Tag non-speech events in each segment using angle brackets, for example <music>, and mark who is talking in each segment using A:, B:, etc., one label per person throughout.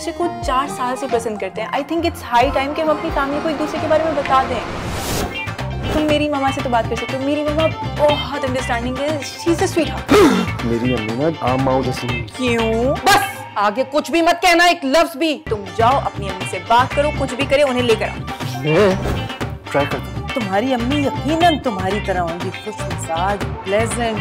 A: दूसरे को चार साल से पसंद करते हैं। I think it's high time कि हम अपनी फैमिली को एक दूसरे के बारे में बता दें। तुम मेरी मम्मा से तो बात कर सकते हो। मेरी मम्मा बहुत अंडरस्टैंडिंग है। शी इज़ अ स्वीट
B: मेरी अम्मी ना आम माओ जैसी
A: क्यों?
C: बस आगे कुछ भी मत कहना एक लफ्ज भी।
A: तुम जाओ अपनी अम्मी से बात करो कुछ भी करे उन्हें लेकर आओ।
B: ट्राई करता
C: तुम्हारी अम्मी यकीनन तुम्हारी तरह होंगी। खुश मिजाज प्लेजेंट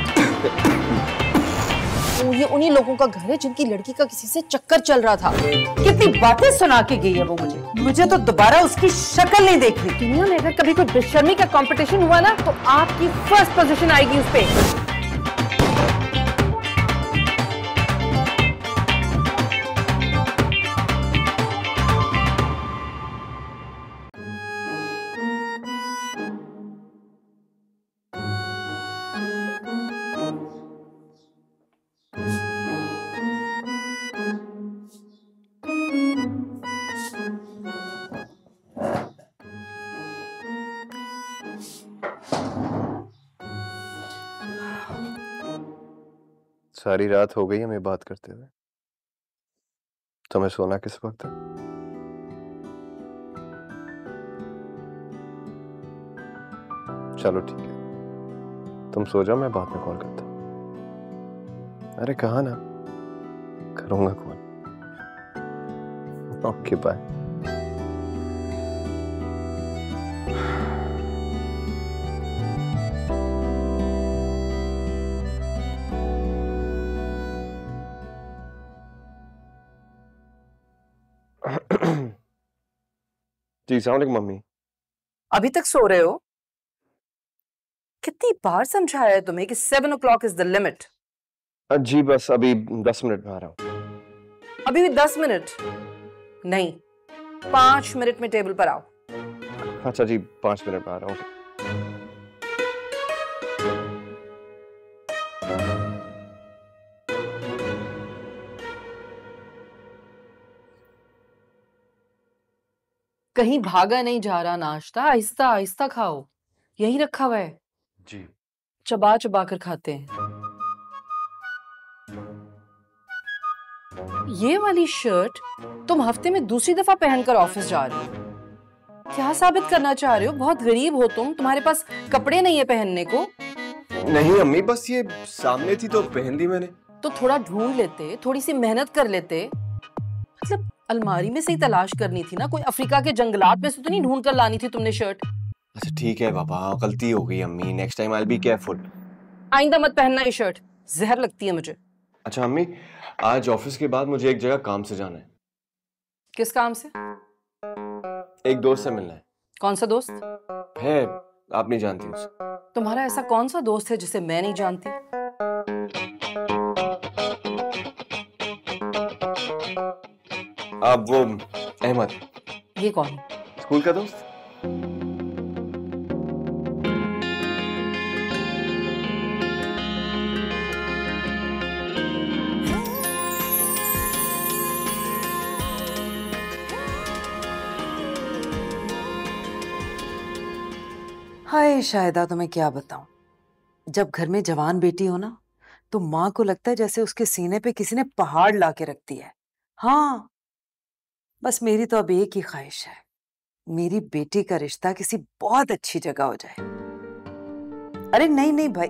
C: ये उन्हीं लोगों का घर है जिनकी लड़की का किसी से चक्कर चल रहा था। कितनी बातें सुना के गई है वो मुझे। मुझे तो दोबारा उसकी शक्ल नहीं देखनी। दुनिया में अगर कभी कोई बेशर्मी का कंपटीशन हुआ ना तो आपकी फ़र्स्ट पोजीशन आएगी उस पे।
B: सारी रात हो गई हमें बात करते हुए। तो मैं सोना किस वक्त है? चलो ठीक है। तुम सो जाओ, मैं बाद में कॉल करता हूँ। अरे कहा ना? करूँगा कॉल। Okay, bye. जी सलाम मम्मी
C: अभी तक सो रहे हो? कितनी बार समझाया है तुम्हें कि seven o'clock is the limit
B: जी बस अभी दस मिनट में आ रहा हूँ
C: अभी भी दस मिनट? नहीं पाँच मिनट में टेबल पर आओ।
B: अच्छा जी पाँच मिनट में आ रहा हूँ
C: कहीं भागा नहीं जा रहा नाश्ता आहिस्ता आहिस्ता खाओ। यही रखा हुआ है।
B: जी।
C: चबा चबा कर खाते हैं। ये वाली शर्ट तुम हफ़्ते में दूसरी दफ़ा पहनकर ऑफ़िस जा रहे हो। क्या साबित करना चाह रहे हो? बहुत गरीब हो तुम। तुम्हारे पास कपड़े नहीं है पहनने को।
B: नहीं अम्मी बस ये सामने थी तो पहन दी मैंने।
C: तो थोड़ा ढूंढ लेते थोड़ी सी मेहनत कर लेते। मतलब अलमारी में से ही तलाश करनी थी ना कोई अफ्रीका के जंगलात में से तो नहीं ढूंढ कर लानी थी तुमने शर्ट
B: अच्छा ठीक है पापा गलती हो गई अम्मी next time I be careful
C: आइंदा मत पहनना ये शर्ट जहर लगती है मुझे।
B: अच्छा अम्मी आज ऑफ़िस के बाद मुझे एक जगह काम से जाना है।
C: किस काम से?
B: एक दोस्त से मिलना है।
C: कौन सा दोस्त?
B: है आप नहीं जानती उसे
C: तुम्हारा ऐसा कौन सा दोस्त है जिसे मैं नहीं जानती?
B: आप वो अहमद।
C: ये कौन है?
B: स्कूल का दोस्त।
C: हाय शायदा तुम्हें क्या बताऊँ? जब घर में जवान बेटी हो ना तो माँ को लगता है जैसे उसके सीने पे किसी ने पहाड़ ला के रख दिया है। हाँ बस मेरी तो अब एक ही ख्वाहिश है। मेरी बेटी का रिश्ता किसी बहुत अच्छी जगह हो जाए। अरे नहीं नहीं भाई,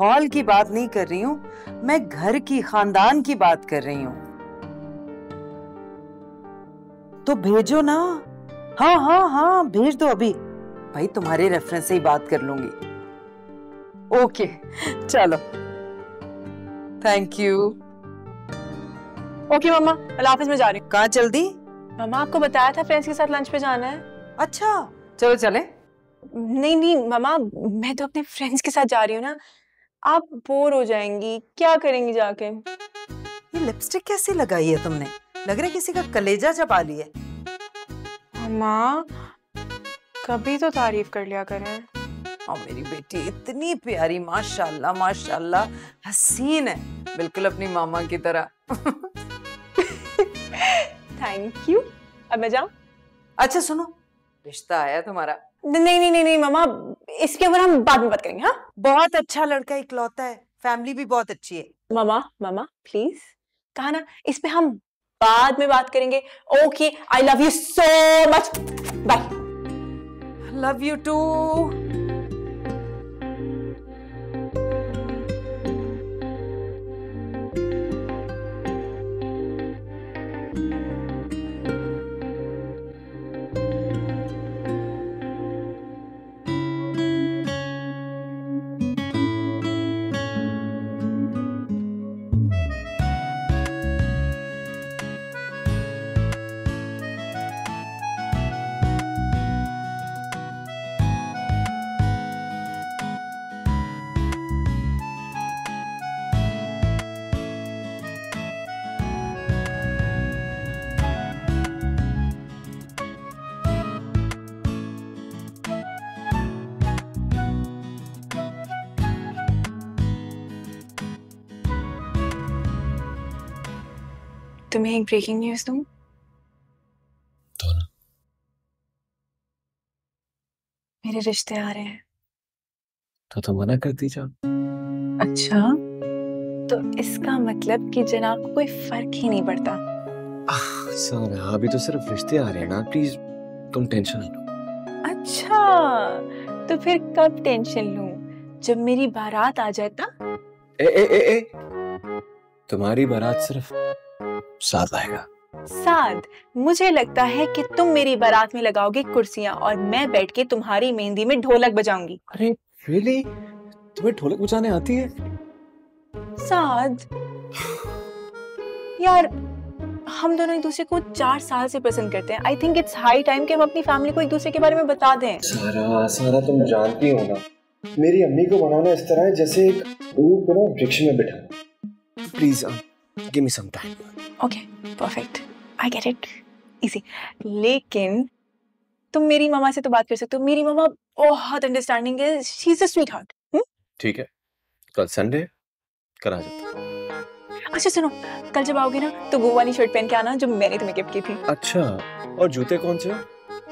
C: हॉल की बात नहीं कर रही हूँ, मैं घर की, खानदान की बात कर रही हूँ। तो भेजो ना। हाँ हाँ हाँ भेज दो अभी। भाई तुम्हारे रेफरेंस से ही बात कर लूँगी। ओके, चलो। थैंक यू
A: ओके मम्मा मैं ऑफ़िस में जा रही हूँ।
C: कहाँ जल्दी?
A: हूँ मम्मा आपको बताया था फ्रेंड्स के साथ लंच पे जाना है।
C: अच्छा चलो चले।
A: नहीं नहीं मम्मा मैं तो अपने फ्रेंड्स के साथ जा रही हूँ ना। आप बोर हो जाएँगी। क्या करेंगी जाके?
C: ये लिपस्टिक कैसी लगाई है तुमने? लग रहा है किसी का कलेजा चबा लिया
A: मम्मा कभी तो तारीफ़ कर लिया करें।
C: और मेरी बेटी इतनी प्यारी माशाल्लाह माशाल्लाह हसीन है। बिल्कुल अपनी मामा की तरह। <laughs>
A: थैंक यू अब मैं जाऊँ
C: अच्छा सुनो। रिश्ता आया तुम्हारा।
A: नहीं नहीं नहीं नहीं मम्मा इसके ऊपर हम बाद में बात करेंगे हाँ?
C: बहुत अच्छा लड़का इकलौता है। फैमिली भी बहुत अच्छी है।
A: मामा मामा प्लीज़ कहा ना इस पे हम बाद में बात करेंगे। Okay I love you so much bye
C: love you too
A: तुम्हें एक ब्रेकिंग न्यूज़ दूँ?
B: तो ना
A: मेरे रिश्ते आ रहे हैं।
B: तो तो मना कर दी जाओ
A: अच्छा? तो इसका मतलब कि जनाब को कोई फ़र्क ही नहीं पड़ता।
B: सारा अभी तो सिर्फ़ रिश्ते आ रहे हैं ना। प्लीज़ तुम टेंशन लो।
A: अच्छा तो फिर कब टेंशन लूँ? जब मेरी बारात आ जाए तब?
B: ए ए ए ए। तुम्हारी बारात सिर्फ़ साथ आएगा।
A: साद मुझे लगता है कि तुम मेरी बारात में लगाओगे कुर्सियाँ और मैं बैठ के तुम्हारी मेहंदी में ढोलक बजाऊँगी।
B: अरे रियली तुम्हें ढोलक बजाने आती है?
A: साद यार हम दोनों एक दूसरे को चार साल से पसंद करते हैं। I think it's high time कि हम अपनी फैमिली को एक दूसरे के बारे में बता दें।
B: सारा सारा तुम जानती हो ना। मेरी अम्मी को बनाना इस तरह है जैसे एक को ना वृक्ष में बिठाना। Please give me some time
A: okay perfect I get it easy लेकिन तुम मेरी मामा से तो बात कर सकते हो। मेरी मामा बहुत अंडरस्टैंडिंग है। She is a sweetheart
B: ठीक है। कल संडे करा जाता
A: अच्छा सुनो। कल जब आओगे ना तो वो वाली शर्ट पहन के आना जो मैंने तुम्हें गिफ्ट की थी।
B: अच्छा और जूते कौन से?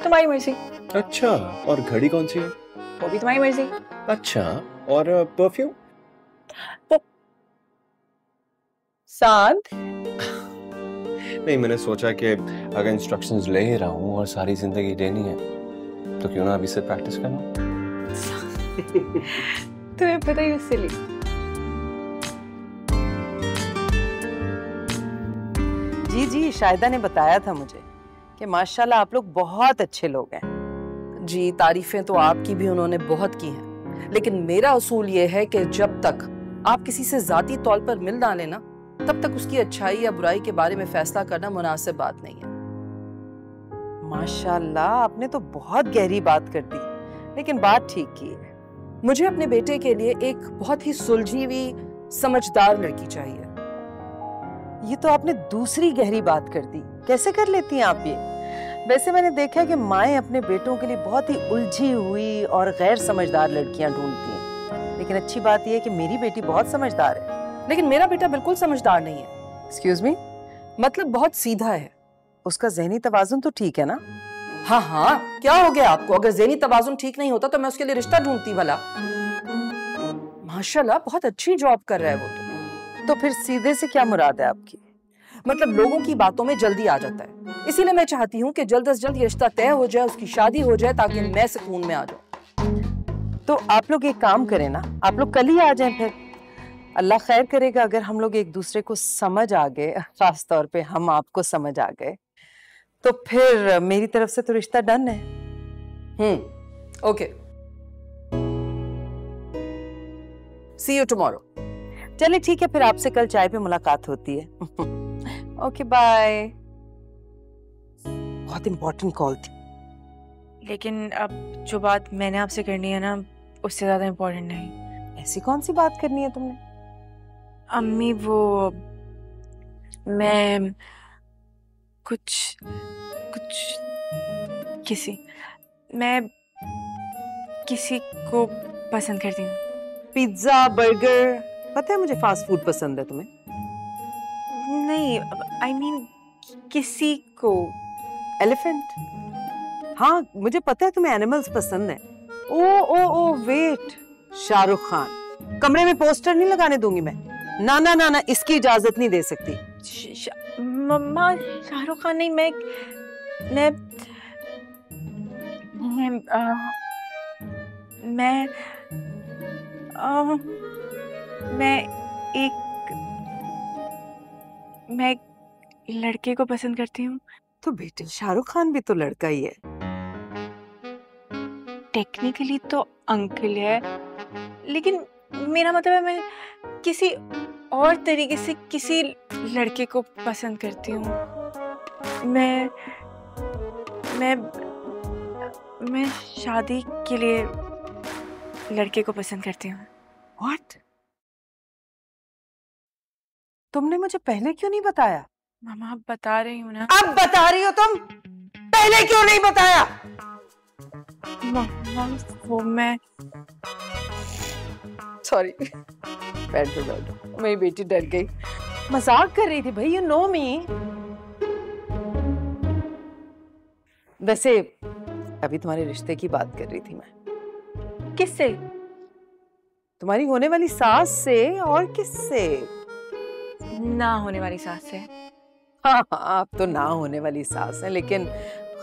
A: तुम्हारी मर्ज़ी।
B: अच्छा और घड़ी कौन सी है?
A: वो भी तुम्हारी मर्ज़ी।
B: अच्छा और परफ्यूम
A: साद
B: नहीं मैंने सोचा कि अगर इंस्ट्रक्शंस ले ही रहा हूँ और सारी ज़िंदगी देनी है तो क्यों ना अभी से प्रैक्टिस करना। <laughs>
A: तुम्हें पता ही उससे ली
C: जी जी शायदा ने बताया था मुझे कि माशाल्लाह आप लोग बहुत अच्छे लोग हैं।
D: जी तारीफें तो आपकी भी उन्होंने बहुत की हैं। लेकिन मेरा असूल ये है कि जब तक आप किसी से जाती तौर पर मिल ना लेना तब तक उसकी अच्छाई या बुराई के बारे में फैसला करना मुनासिब बात नहीं है।
C: माशाल्लाह, आपने तो बहुत गहरी बात कर दी। लेकिन बात ठीक की
D: मुझे अपने बेटे के लिए एक बहुत ही सुलझी हुई, समझदार लड़की चाहिए।
C: ये तो आपने दूसरी गहरी बात कर दी। कैसे कर लेती हैं आप ये? वैसे मैंने देखा है कि माएँ अपने बेटों के लिए बहुत ही उलझी हुई और गैर समझदार लड़कियाँ ढूंढती हैं। लेकिन अच्छी बात यह है कि मेरी बेटी बहुत समझदार है।
D: लेकिन मेरा बेटा बिल्कुल समझदार नहीं है।
C: एक्सक्यूज मी
D: मतलब बहुत सीधा है।
C: उसका जहनी तवाजुन तो ठीक है ना?
D: हाँ हाँ क्या हो गया आपको? अगर जेनी तवाजुन ठीक नहीं होता तो मैं उसके लिए रिश्ता ढूंढती भला। माशाल्लाह बहुत अच्छी जॉब कर रहा है वो तो।
C: तो फिर सीधे से क्या मुराद है आपकी?
D: मतलब लोगों की बातों में जल्दी आ जाता है। इसीलिए मैं चाहती हूँ कि जल्द अज जल्द ये रिश्ता तय हो जाए उसकी शादी हो जाए ताकि मैं सुकून में आ जाऊँ।
C: तो आप लोग एक काम करें ना आप लोग कल ही आ जाएँ फिर। अल्लाह खैर करेगा अगर हम लोग एक दूसरे को समझ आ गए खास तौर पे हम आपको समझ आ गए। तो फिर मेरी तरफ़ से तो रिश्ता डन है।
D: हम्म ओके सी यू टुमारो
C: चलिए ठीक है फिर आपसे कल चाय पे मुलाकात होती है। ओके बाय बहुत इंपॉर्टेंट कॉल थी।
A: लेकिन अब जो बात मैंने आपसे करनी है ना उससे ज़्यादा इम्पोर्टेंट नहीं।
C: ऐसी कौन सी बात करनी है तुमने?
A: अम्मी वो मैं कुछ कुछ किसी मैं किसी को पसंद करती हूँ।
C: पिज्जा बर्गर पता है मुझे फास्ट फ़ूड पसंद है तुम्हें?
A: नहीं आई I मीन mean, किसी को।
C: एलिफेंट हाँ मुझे पता है तुम्हें एनिमल्स पसंद है। Oh oh oh wait Shahrukh Khan. कमरे में पोस्टर नहीं लगाने दूँगी मैं। ना ना ना ना इसकी इजाज़त नहीं दे सकती।
A: मम्मा शाहरुख खान नहीं मैं मैं मैं आ, मैं आ, मैं एक मैं लड़के को पसंद करती हूँ।
C: तो बेटे शाहरुख खान भी तो लड़का ही है।
A: टेक्निकली तो अंकल है लेकिन मेरा मतलब है मैं किसी और तरीके से किसी लड़के को पसंद करती हूँ। मैं मैं मैं शादी के लिए लड़के को पसंद करती हूँ।
C: व्हाट तुमने मुझे पहले क्यों नहीं बताया?
A: मामा आप बता रही हूँ ना।
C: अब बता रही हो तुम? पहले क्यों नहीं बताया?
A: मामा वो मैं
C: सॉरी बैठो बैठो मेरी बेटी डर गई। मज़ाक कर रही थी भाई यू नो मी वैसे अभी तुम्हारे रिश्ते की बात कर रही थी मैं।
A: किससे?
C: तुम्हारी होने वाली सास से और किससे?
A: ना होने वाली सास से।
C: हाँ हाँ आप तो ना होने वाली सास है लेकिन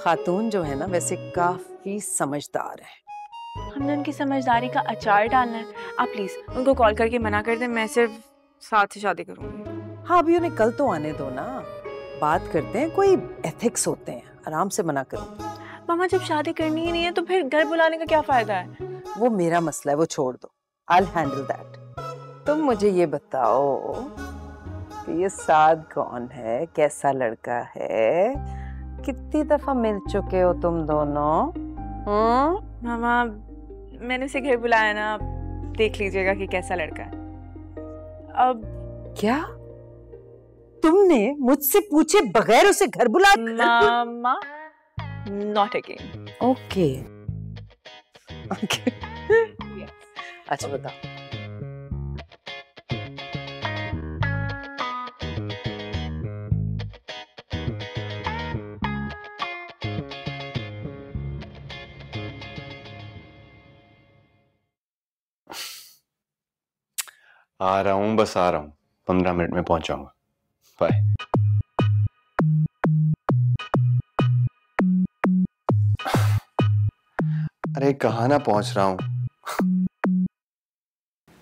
C: खातून जो है ना वैसे काफ़ी समझदार है।
A: हमने उनकी समझदारी का अचार डालना है। आप प्लीज़ उनको कॉल करके मना कर दें मैं सिर्फ़ साथ ही शादी करूँगी।
C: हाँ अभी उन्हें कल तो आने दो ना। बात करते हैं कोई एथिक्स होते हैं। आराम से मना करो।
A: मामा जब शादी करनी ही नहीं है तो फिर घर बुलाने का क्या फ़ायदा है?
C: वो मेरा मसला है वो छोड़ दो। आई हैंडल दैट तुम मुझे ये बताओ कि ये साद कौन है? कैसा लड़का है? कितनी दफ़ा मिल चुके हो तुम दोनों? हम्म?
A: मामा मैंने उसे घर बुलाया ना आप देख लीजिएगा कि कैसा लड़का है। अब
C: क्या? तुमने मुझसे पूछे बगैर उसे घर बुला
A: मामा नॉट अगेन
C: ओके ओके अच्छा बताओ।
B: आ रहा हूँ बस आ रहा हूँ पंद्रह मिनट में पहुँच जाऊँगा बाय अरे कहाँ ना पहुँच रहा हूँ।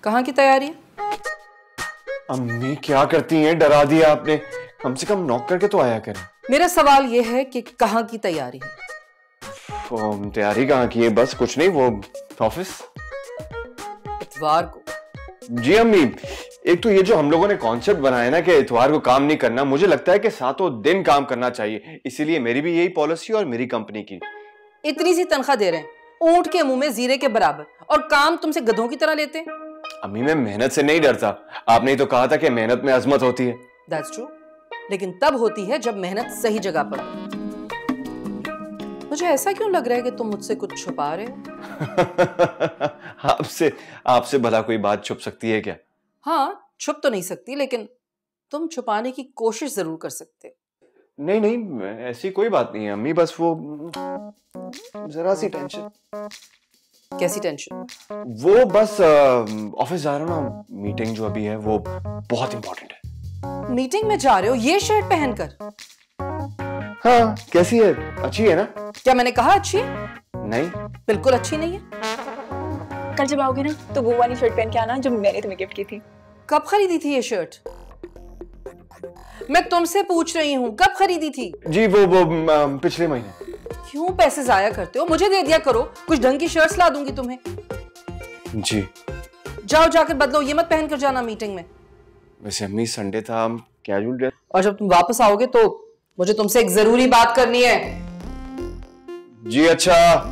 D: कहाँ की तैयारी
B: अम्मी क्या करती हैं? डरा दिया आपने। कम से कम नॉक करके तो आया करें।
D: मेरा सवाल ये है कि कहाँ की तैयारी है?
B: तैयारी कहाँ की है? बस कुछ नहीं वो ऑफ़िस
D: इतवार को।
B: जी अम्मी एक तो ये जो हम लोगों ने कॉन्सेप्ट बनाया ना कि इतवार को काम नहीं करना मुझे लगता है कि सातों दिन काम करना चाहिए। इसीलिए मेरी भी यही पॉलिसी और मेरी कंपनी की।
D: इतनी सी तनख्वाह दे रहे हैं। ऊँट के मुँह में जीरे के बराबर। और काम तुमसे गधों की तरह लेते हैं।
B: अम्मी मैं मेहनत से नहीं डरता। आपने तो कहा था कि मेहनत में अजमत होती है।
D: दैट्स ट्रू लेकिन तब होती है जब मेहनत सही जगह पर हो। मुझे ऐसा क्यों लग रहा है कि तुम मुझसे कुछ छुपा रहे हो? <laughs>
B: आपसे आपसे भला कोई बात छुप सकती है क्या?
D: हाँ छुप तो नहीं सकती लेकिन तुम छुपाने की कोशिश ज़रूर कर सकते हो।
B: नहीं नहीं ऐसी कोई बात नहीं है अम्मी बस वो जरा सी टेंशन
D: कैसी टेंशन
B: वो बस ऑफ़िस जा रहा हूँ ना मीटिंग जो अभी है वो बहुत इंपॉर्टेंट है।
D: मीटिंग में जा रहे हो ये शर्ट पहनकर?
B: हाँ कैसी है? अच्छी है ना?
D: क्या मैंने कहा अच्छी है?
B: नहीं।
D: बिल्कुल अच्छी नहीं है।
A: कल जब आओगे ना तो वो वाली शर्ट पहन के आना जो मैंने तुम्हें गिफ्ट की थी।
D: कब खरीदी थी ये शर्ट मैं तुमसे पूछ रही हूँ कब खरीदी थी?
B: जी वो वो पिछले महीने।
D: क्यों पैसे जाया करते हो? मुझे दे दिया करो कुछ ढंग की शर्ट्स ला दूँगी तुम्हें।
B: जी।
D: जाओ जाकर बदलो ये मत पहन कर जाना मीटिंग में।
B: वैसे अम्मी संडे था हम कैजुअल ड्रेस
D: और जब तुम वापस आओगे तो मुझे तुमसे एक ज़रूरी बात करनी है।
B: जी अच्छा।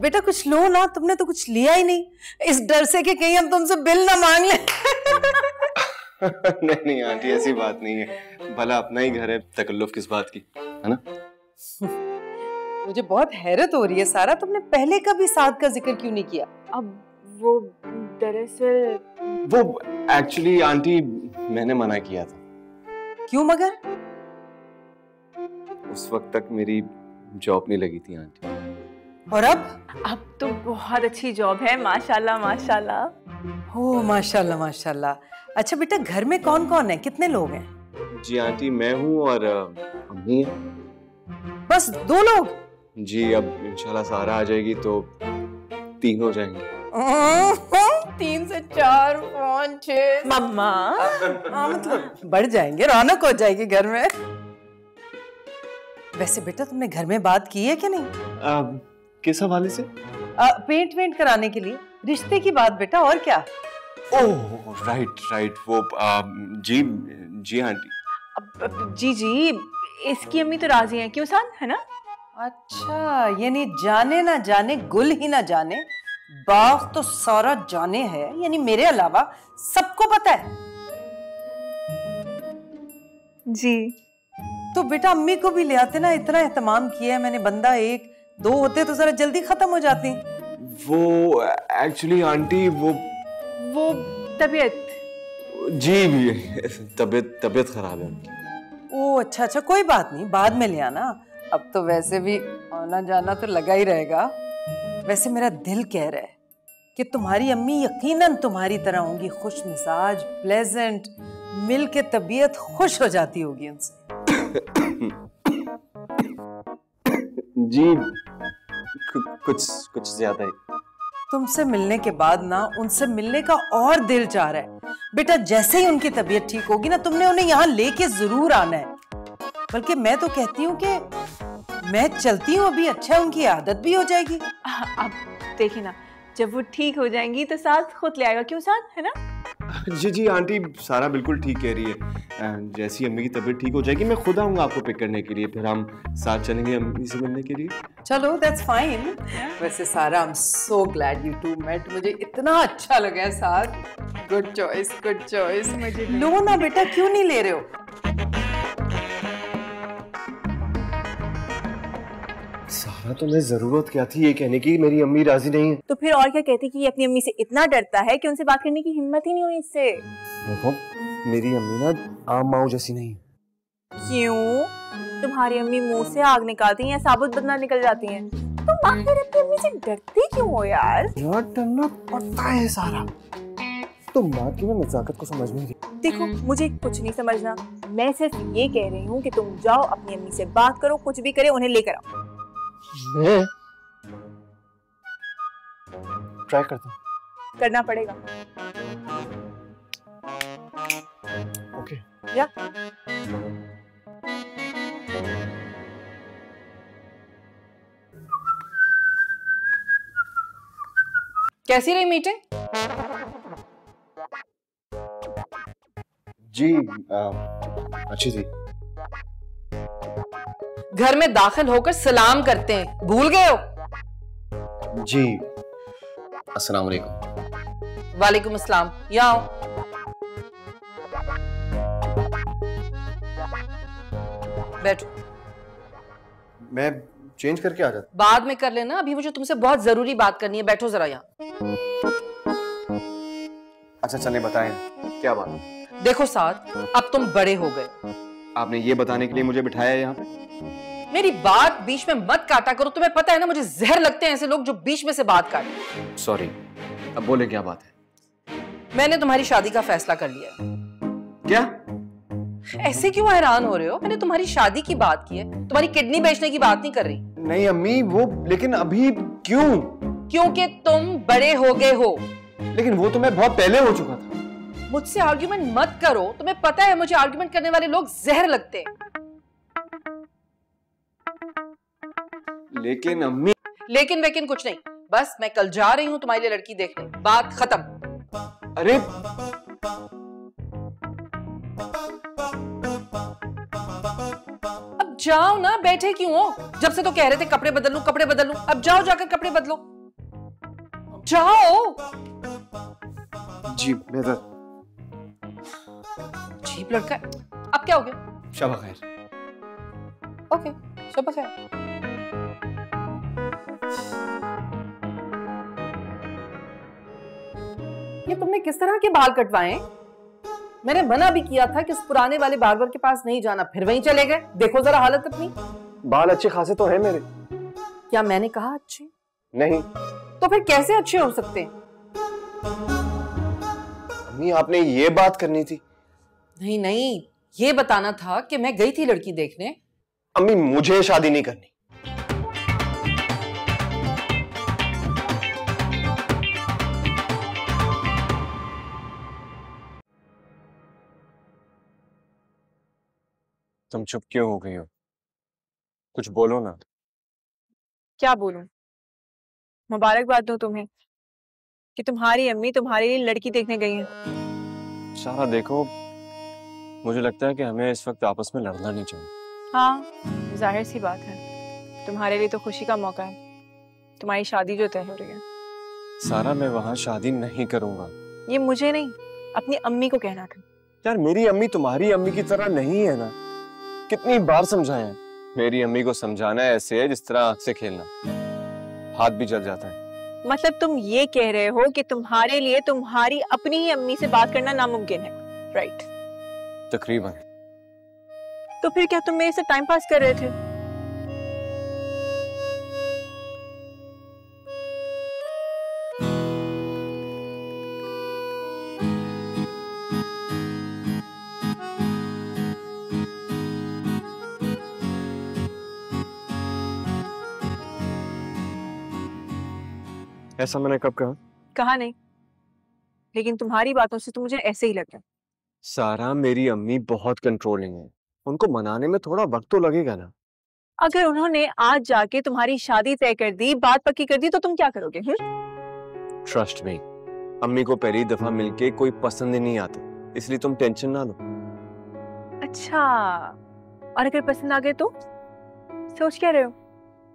C: बेटा कुछ लो ना तुमने तो कुछ लिया ही नहीं। इस डर से कि कहीं हम तुमसे बिल ना मांग ले। <laughs>
B: नहीं नहीं आंटी ऐसी बात नहीं है। भला अपना ही घर है तकल्लुफ किस बात की है ना? <laughs>
C: मुझे बहुत हैरत हो रही है सारा। तुमने पहले कभी साथ का ज़िक्र क्यों नहीं किया?
A: अब वो दरअसल
B: वो एक्चुअली आंटी मैंने मना किया था।
C: क्यों मगर?
B: उस वक्त तक मेरी जॉब नहीं लगी थी आंटी।
C: और अब?
A: अब तो बहुत अच्छी जॉब है माशाल्लाह माशाल्लाह।
C: हो माशाल्लाह माशाल्लाह। अच्छा बेटा घर में कौन कौन है? कितने लोग हैं?
B: जी आंटी मैं हूँ और अम्मी है।
C: बस दो लोग?
B: जी अब इंशाल्लाह सारा आ जाएगी तो तीन हो जाएँगे।
C: तीन से चार पाँच
A: मम्मा।
C: हाँ मतलब बढ़ जाएँगे रौनक हो जाएगी घर में। वैसे बेटा तुमने घर में बात की है कि नहीं?
B: अ, किस हवाले से?
C: आ, पेंट वेंट कराने के लिए। रिश्ते की बात बेटा और क्या?
B: ओह राइट राइट वो अ, जी जी आंटी।
A: अब- अब- जी जी इसकी अम्मी तो राज़ी हैं। क्यों सान है ना?
C: अच्छा यानी जाने ना जाने गुल ही ना जाने बाग तो सारा जाने है यानी मेरे अलावा सबको पता है।
A: जी।
C: तो बेटा अम्मी को भी ले आते ना इतना एहतमाम किया है मैंने बंदा एक दो होते तो जरा जल्दी खत्म हो जाती।
B: वो एक्चुअली आंटी वो
A: वो तबीयत?
B: जी भी तबीयत तबीयत खराब है उनकी।
C: ओ अच्छा अच्छा कोई बात नहीं बाद में ले आना। अब तो वैसे भी आना जाना तो लगा ही रहेगा। वैसे मेरा दिल कह रहा है कि तुम्हारी अम्मी यकीनन तुम्हारी तरह होंगी खुश मिजाज प्लेजेंट मिल के तबीयत खुश हो जाती होगी उनसे। <coughs>
B: जी कुछ कुछ ज़्यादा ही।
C: तुमसे मिलने के बाद ना उनसे मिलने का और दिल चाह रहा है। बेटा जैसे ही उनकी तबीयत ठीक होगी ना तुमने उन्हें यहाँ लेके ज़रूर आना है। बल्कि मैं तो कहती हूँ कि मैं चलती हूँ अभी अच्छा उनकी आदत भी हो जाएगी।
A: अब देखिए ना जब वो ठीक हो जाएँगी तो साथ खुद ले आएगा क्यों साथ है ना? <laughs>
B: जी जी आंटी सारा बिल्कुल ठीक कह रही है। जैसी अम्मी की तबीयत ठीक हो जाएगी मैं खुद आऊँगा आपको पिक करने के लिए फिर हम साथ चलेंगे अम्मी से मिलने के लिए।
C: चलो दैट्स फाइन वैसे Sara I am so glad you to met मुझे इतना अच्छा लगा है साथ। गुड चॉइस गुड चॉइस
A: मुझे
C: लो ना बेटा क्यों नहीं ले रहे हो?
B: सारा तुम्हें ज़रूरत क्या थी ये कहने की? मेरी अम्मी राज़ी नहीं है।
A: तो फिर और क्या कहती कि ये अपनी अम्मी से इतना डरता है कि उनसे बात करने की हिम्मत ही नहीं हुई इससे?
B: देखो मेरी अम्मी ना आम माऊ जैसी नहीं
A: क्यों? तुम्हारी अम्मी मुँह से आग निकालती हैं या साबुत बदला निकल जाती हैं? तुम आखिर अपनी अम्मी से डरते क्यों हो यार?
B: यार डरना पड़ता है सारा। तुम बात की मैं नजाकत को समझ नहीं रही
A: देखो मुझे कुछ नहीं समझना। मैं सिर्फ़ ये कह रही हूँ कि तुम जाओ अपनी अम्मी से बात करो कुछ भी करे उन्हें लेकर आओ।
B: मैं ट्राई करता हूँ
A: करना पड़ेगा।
B: ओके
A: या।
D: कैसी रही मीटिंग
B: जी आ, अच्छी थी।
D: घर में दाखिल होकर सलाम करते हैं। भूल गए हो?
B: जी। अस्सलाम वालेकुम।
D: वालेकुम अस्सलाम। यहाँ आओ। बैठो।
B: मैं चेंज करके आ जाता।
D: बाद में कर लेना। अभी मुझे तुमसे बहुत ज़रूरी बात करनी है। बैठो जरा यहाँ।
B: अच्छा चले बताएँ। क्या बात
D: देखो साथ अब तुम बड़े हो गए।
B: आपने ये बताने के लिए मुझे बिठाया यहाँ पे।
D: मेरी बात बीच में मत काटा करो। तुम्हें पता है ना मुझे जहर लगते हैं ऐसे लोग जो बीच में से बात काटे
B: सॉरी अब बोले क्या बात है?
D: मैंने तुम्हारी शादी का फैसला कर लिया
B: क्या?
D: ऐसे क्यों हैरान हो रहे हो? मैंने तुम्हारी शादी की बात की है। तुम्हारी किडनी बेचने की बात नहीं कर रही।
B: नहीं अम्मी वो लेकिन अभी क्यों?
D: क्योंकि तुम बड़े हो गए हो।
B: लेकिन वो तो मैं बहुत पहले हो चुका था।
D: मुझसे आर्ग्यूमेंट मत करो। तुम्हें पता है मुझे आर्ग्यूमेंट करने वाले लोग जहर लगते हैं।
B: लेकिन अम्मी
D: लेकिन वेकिन कुछ नहीं। बस मैं कल जा रही हूँ तुम्हारे लिए लड़की देखने। बात खत्म।
B: अरे
D: अब जाओ ना बैठे क्यों हो? जब से तो कह रहे थे कपड़े बदल लूँ कपड़े बदल लूँ। अब जाओ जाकर कपड़े बदलो। जाओ।
B: जी बेहतर
D: चीप लड़का है। अब क्या हो गया?
B: शबा खैर।
D: ओके सुबह खैर। ये तुमने किस तरह के बाल कटवाए मैंने मना भी किया था कि उस पुराने वाले बार्बर के पास नहीं जाना फिर वहीं चले गए। देखो जरा हालत अपनी।
B: बाल अच्छे खासे तो है मेरे।
D: क्या मैंने कहा अच्छे?
B: नहीं।
D: तो फिर कैसे अच्छे हो सकते हैं?
B: अम्मी आपने ये बात करनी थी।
D: नहीं नहीं ये बताना था कि मैं गई थी लड़की देखने।
B: अम्मी मुझे शादी नहीं करनी। तुम चुप क्यों हो गई हो? कुछ बोलो ना।
A: क्या बोलूँ? मुबारकबाद दो तुम्हें कि तुम्हारी अम्मी तुम्हारे लिए लड़की देखने गई है।
B: सारा देखो मुझे लगता है कि हमें इस वक्त आपस में लड़ना नहीं चाहिए।
A: हाँ ज़ाहिर सी बात है। तुम्हारे लिए तो खुशी का मौका है। तुम्हारी शादी जो तय हो रही है।
B: सारा मैं वहाँ शादी नहीं करूँगा।
A: ये मुझे नहीं अपनी अम्मी को कहना था।
B: यार मेरी अम्मी तुम्हारी अम्मी की तरह नहीं है ना। कितनी बार समझाया मेरी अम्मी को समझाना ऐसे है जिस तरह आँख से खेलना। हाथ भी जल जाता है।
A: मतलब तुम ये कह रहे हो कि तुम्हारे लिए तुम्हारी अपनी ही अम्मी से बात करना नामुमकिन है। राइट
B: तकरीबन।
A: तो फिर क्या तुम मेरे से टाइम पास कर रहे थे?
B: ऐसा मैंने कब कहा?
A: कहा नहीं। लेकिन तुम्हारी बातों से तो मुझे ऐसे ही लग रहा है।
B: सारा मेरी अम्मी बहुत कंट्रोलिंग है। उनको मनाने में थोड़ा वक्त तो लगेगा ना।
A: अगर उन्होंने आज जाके तुम्हारी शादी तय कर दी बात पक्की कर दी तो तुम क्या करोगे?
B: ट्रस्ट मी अम्मी को पहली दफ़ा मिलके कोई पसंद ही नहीं आता इसलिए तुम टेंशन ना लो।
A: अच्छा और अगर पसंद आ गए तो? सोच क्या रहे हो?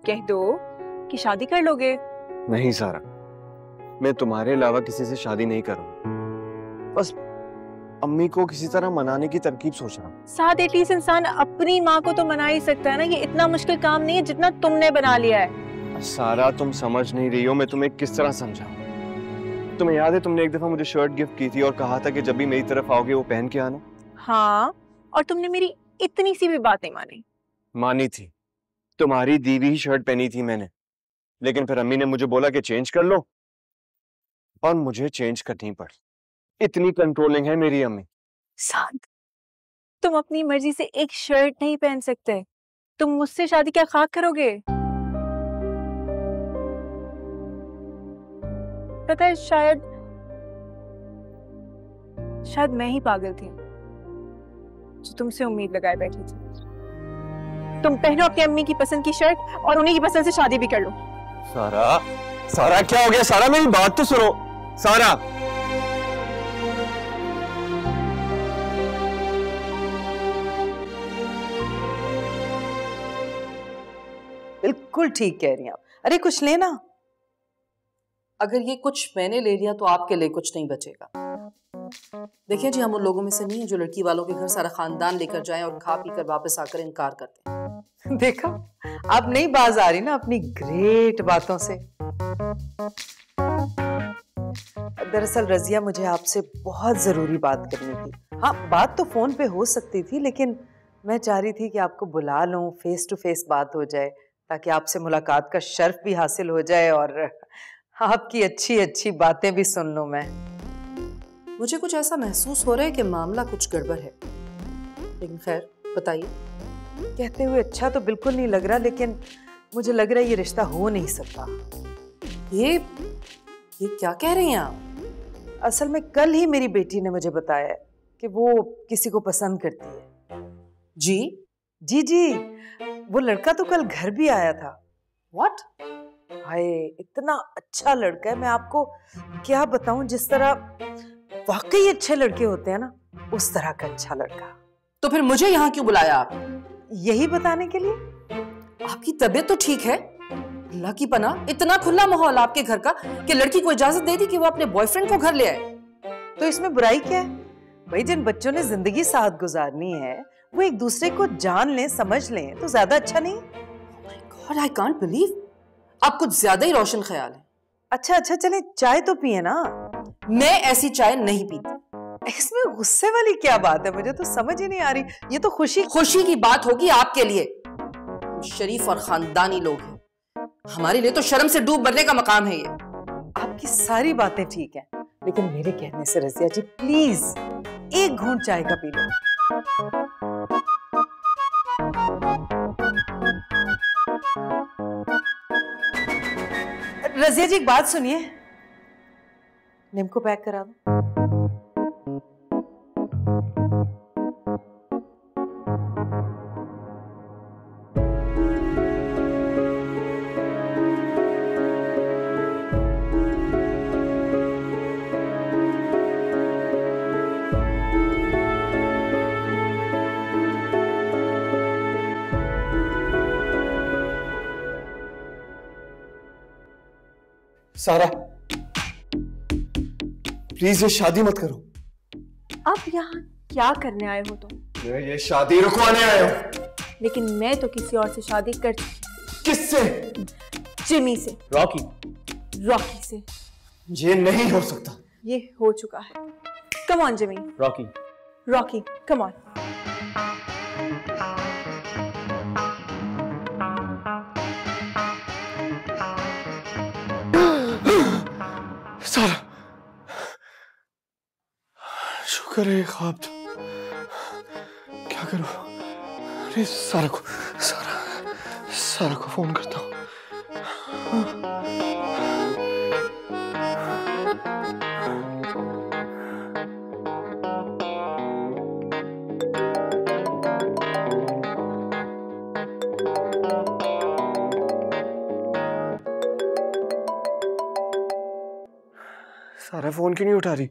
A: कह दो कि शादी कर लोगे।
B: नहीं सारा मैं तुम्हारे अलावा किसी से शादी नहीं करूँगा बस अम्मी को किसी तरह मनाने की तरकीब सोच रहा हूँ।
A: साथ एटलीस्ट इंसान अपनी माँ को तो मना ही सकता है ना ये इतना मुश्किल काम नहीं है जितना तुमने बना लिया है।
B: सारा तुम समझ नहीं रही हो मैं तुम्हें किस तरह समझाऊं? तुम्हें याद है तुमने एक दफ़ा मुझे शर्ट गिफ्ट की थी और कहा था कि जब भी मेरी तरफ़ आओगे वो पहन के आना?
A: हाँ और तुमने मेरी इतनी सी भी बात नहीं मानी।
B: मानी थी। तुम्हारी दीवी ही शर्ट पहनी थी मैंने। लेकिन फिर अम्मी ने मुझे बोला कि चेंज कर लो। और मुझे चेंज करनी पड़ी। इतनी कंट्रोलिंग है मेरी अम्मी।
A: शांत तुम अपनी मर्ज़ी से एक शर्ट नहीं पहन सकते। तुम मुझसे शादी क्या खाक करोगे? पता है शायद शायद मैं ही पागल थी जो तुमसे उम्मीद लगाए बैठी थी। तुम पहनो अपनी अम्मी की पसंद की शर्ट और उन्हीं की पसंद से शादी भी कर लो।
B: सारा सारा क्या हो गया? सारा मेरी बात तो सुनो। सारा
C: बिल्कुल ठीक कह रही हैं आप। अरे, कुछ लेना
D: अगर ये कुछ मैंने ले लिया तो आपके लिए कुछ नहीं बचेगा। देखिए जी, हम उन लोगों में से नहीं हैं जो लड़की वालों के घर सारा खानदान लेकर जाएँ और खा पी कर वापस आकर इनकार करते
C: देखा आप नहीं बाज आ रही ना अपनी ग्रेट बातों से। दरअसल रजिया, मुझे आपसे बहुत ज़रूरी बात करनी थी। हाँ बात तो फ़ोन पे हो सकती थी, लेकिन मैं चाह रही थी कि आपको बुला लूँ फेस टू फेस बात हो जाए। ताकि आपसे मुलाकात का शर्फ भी हासिल हो जाए और आपकी अच्छी अच्छी बातें भी सुन लूँ मैं।
D: मुझे कुछ ऐसा महसूस हो रहा है कि मामला कुछ गड़बड़ है। लेकिन खैर बताइए।
C: कहते हुए अच्छा तो बिल्कुल नहीं लग रहा लेकिन मुझे लग रहा है ये रिश्ता हो नहीं सकता।
D: ये ये क्या कह रही हैं आप?
C: असल में कल ही मेरी बेटी ने मुझे बताया कि वो किसी को पसंद करती है।
D: जी?
C: जी जी। वो लड़का तो कल घर भी आया था।
D: व्हाट
C: हाय इतना अच्छा लड़का है। मैं आपको क्या बताऊँ जिस तरह वाकई अच्छे लड़के होते हैं ना उस तरह का अच्छा लड़का।
D: तो फिर मुझे यहाँ क्यों बुलाया आप?
C: यही बताने के लिए।
D: आपकी तबीयत तो ठीक है? अल्लाह की पना इतना खुला माहौल आपके घर का कि लड़की को इजाज़त दे दी कि वो अपने बॉयफ्रेंड को घर ले आए।
C: तो इसमें बुराई क्या है? भाई जिन बच्चों ने ज़िंदगी साथ गुजारनी है वो एक दूसरे को जान लें समझ लें तो ज़्यादा अच्छा नहीं?
D: गॉड आई कांट बिलीव आप कुछ ज़्यादा ही रोशन ख्याल है।
C: अच्छा अच्छा चले चाय तो पिए ना।
D: मैं ऐसी चाय नहीं पीती।
C: इसमें गुस्से वाली क्या बात है? मुझे तो समझ ही नहीं आ रही। ये तो खुशी
D: खुशी की बात होगी आपके लिए। शरीफ और खानदानी लोग हैं। हमारे लिए तो शर्म से डूब मरने का मकाम है ये।
C: आपकी सारी बातें ठीक है लेकिन मेरे कहने से रजिया जी प्लीज़ एक घूंट चाय का पी लो। रजिया जी एक बात सुनिए। निम को पैक करा दो?
B: सारा। प्लीज़ ये शादी मत करो।
A: अब यहाँ क्या करने आए हो तुम?
B: मैं ये शादी रुकवाने आया हूँ।
A: लेकिन मैं तो किसी और से शादी कर
B: किससे?
A: जिमी से।
B: रॉकी।
A: रॉकी से।
B: ये नहीं हो सकता।
A: ये हो चुका है। Come on Jimmy
B: Rocky.
A: Rocky come on
B: Sara. शुक्र है ख्वाब था क्या करूँ? अरे सारा को सारा सारा को फ़ोन करता हूँ। फ़ोन क्यों नहीं उठा रही?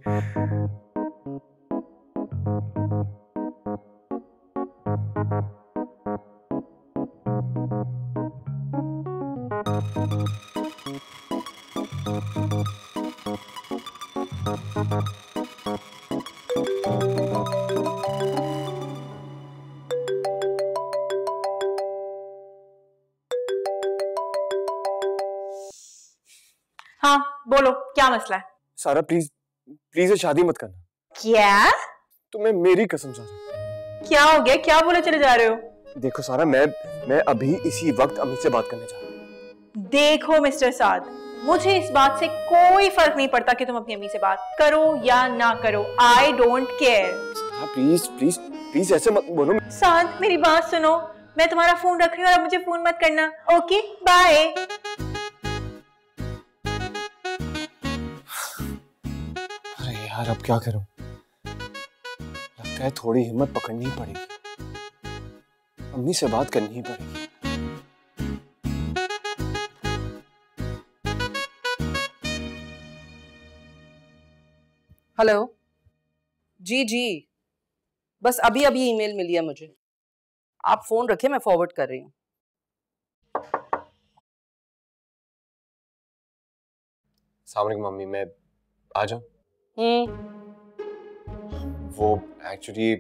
A: हाँ बोलो क्या मसला है?
B: सारा प्लीज़ प्लीज़ शादी मत करना।
A: क्या?
B: तुम्हें मेरी कसम सारा
A: क्या हो गया? क्या बोले चले जा रहे हो?
B: देखो सारा मैं मैं अभी इसी वक्त अमित से बात करने जा रहा हूँ।
A: देखो मिस्टर साद मुझे इस बात से कोई फ़र्क नहीं पड़ता कि तुम अपनी अम्मी से बात करो या ना करो। I don't care
B: please please please ऐसे मत बोलो।
A: साद मेरी बात सुनो। मैं तुम्हारा फ़ोन रख रही हूँ और मुझे फ़ोन मत करना। ओके बाय
B: यार अब क्या करूँ? लगता है थोड़ी हिम्मत पकड़नी ही पड़ेगी। अम्मी से बात करनी ही पड़ेगी।
D: हेलो? जी जी। बस अभी अभी ईमेल मिली है मुझे। आप फ़ोन रखिए मैं फॉरवर्ड कर रही हूँ।
B: सामने मम्मी मैं आ जाऊँ? वो एक्चुअली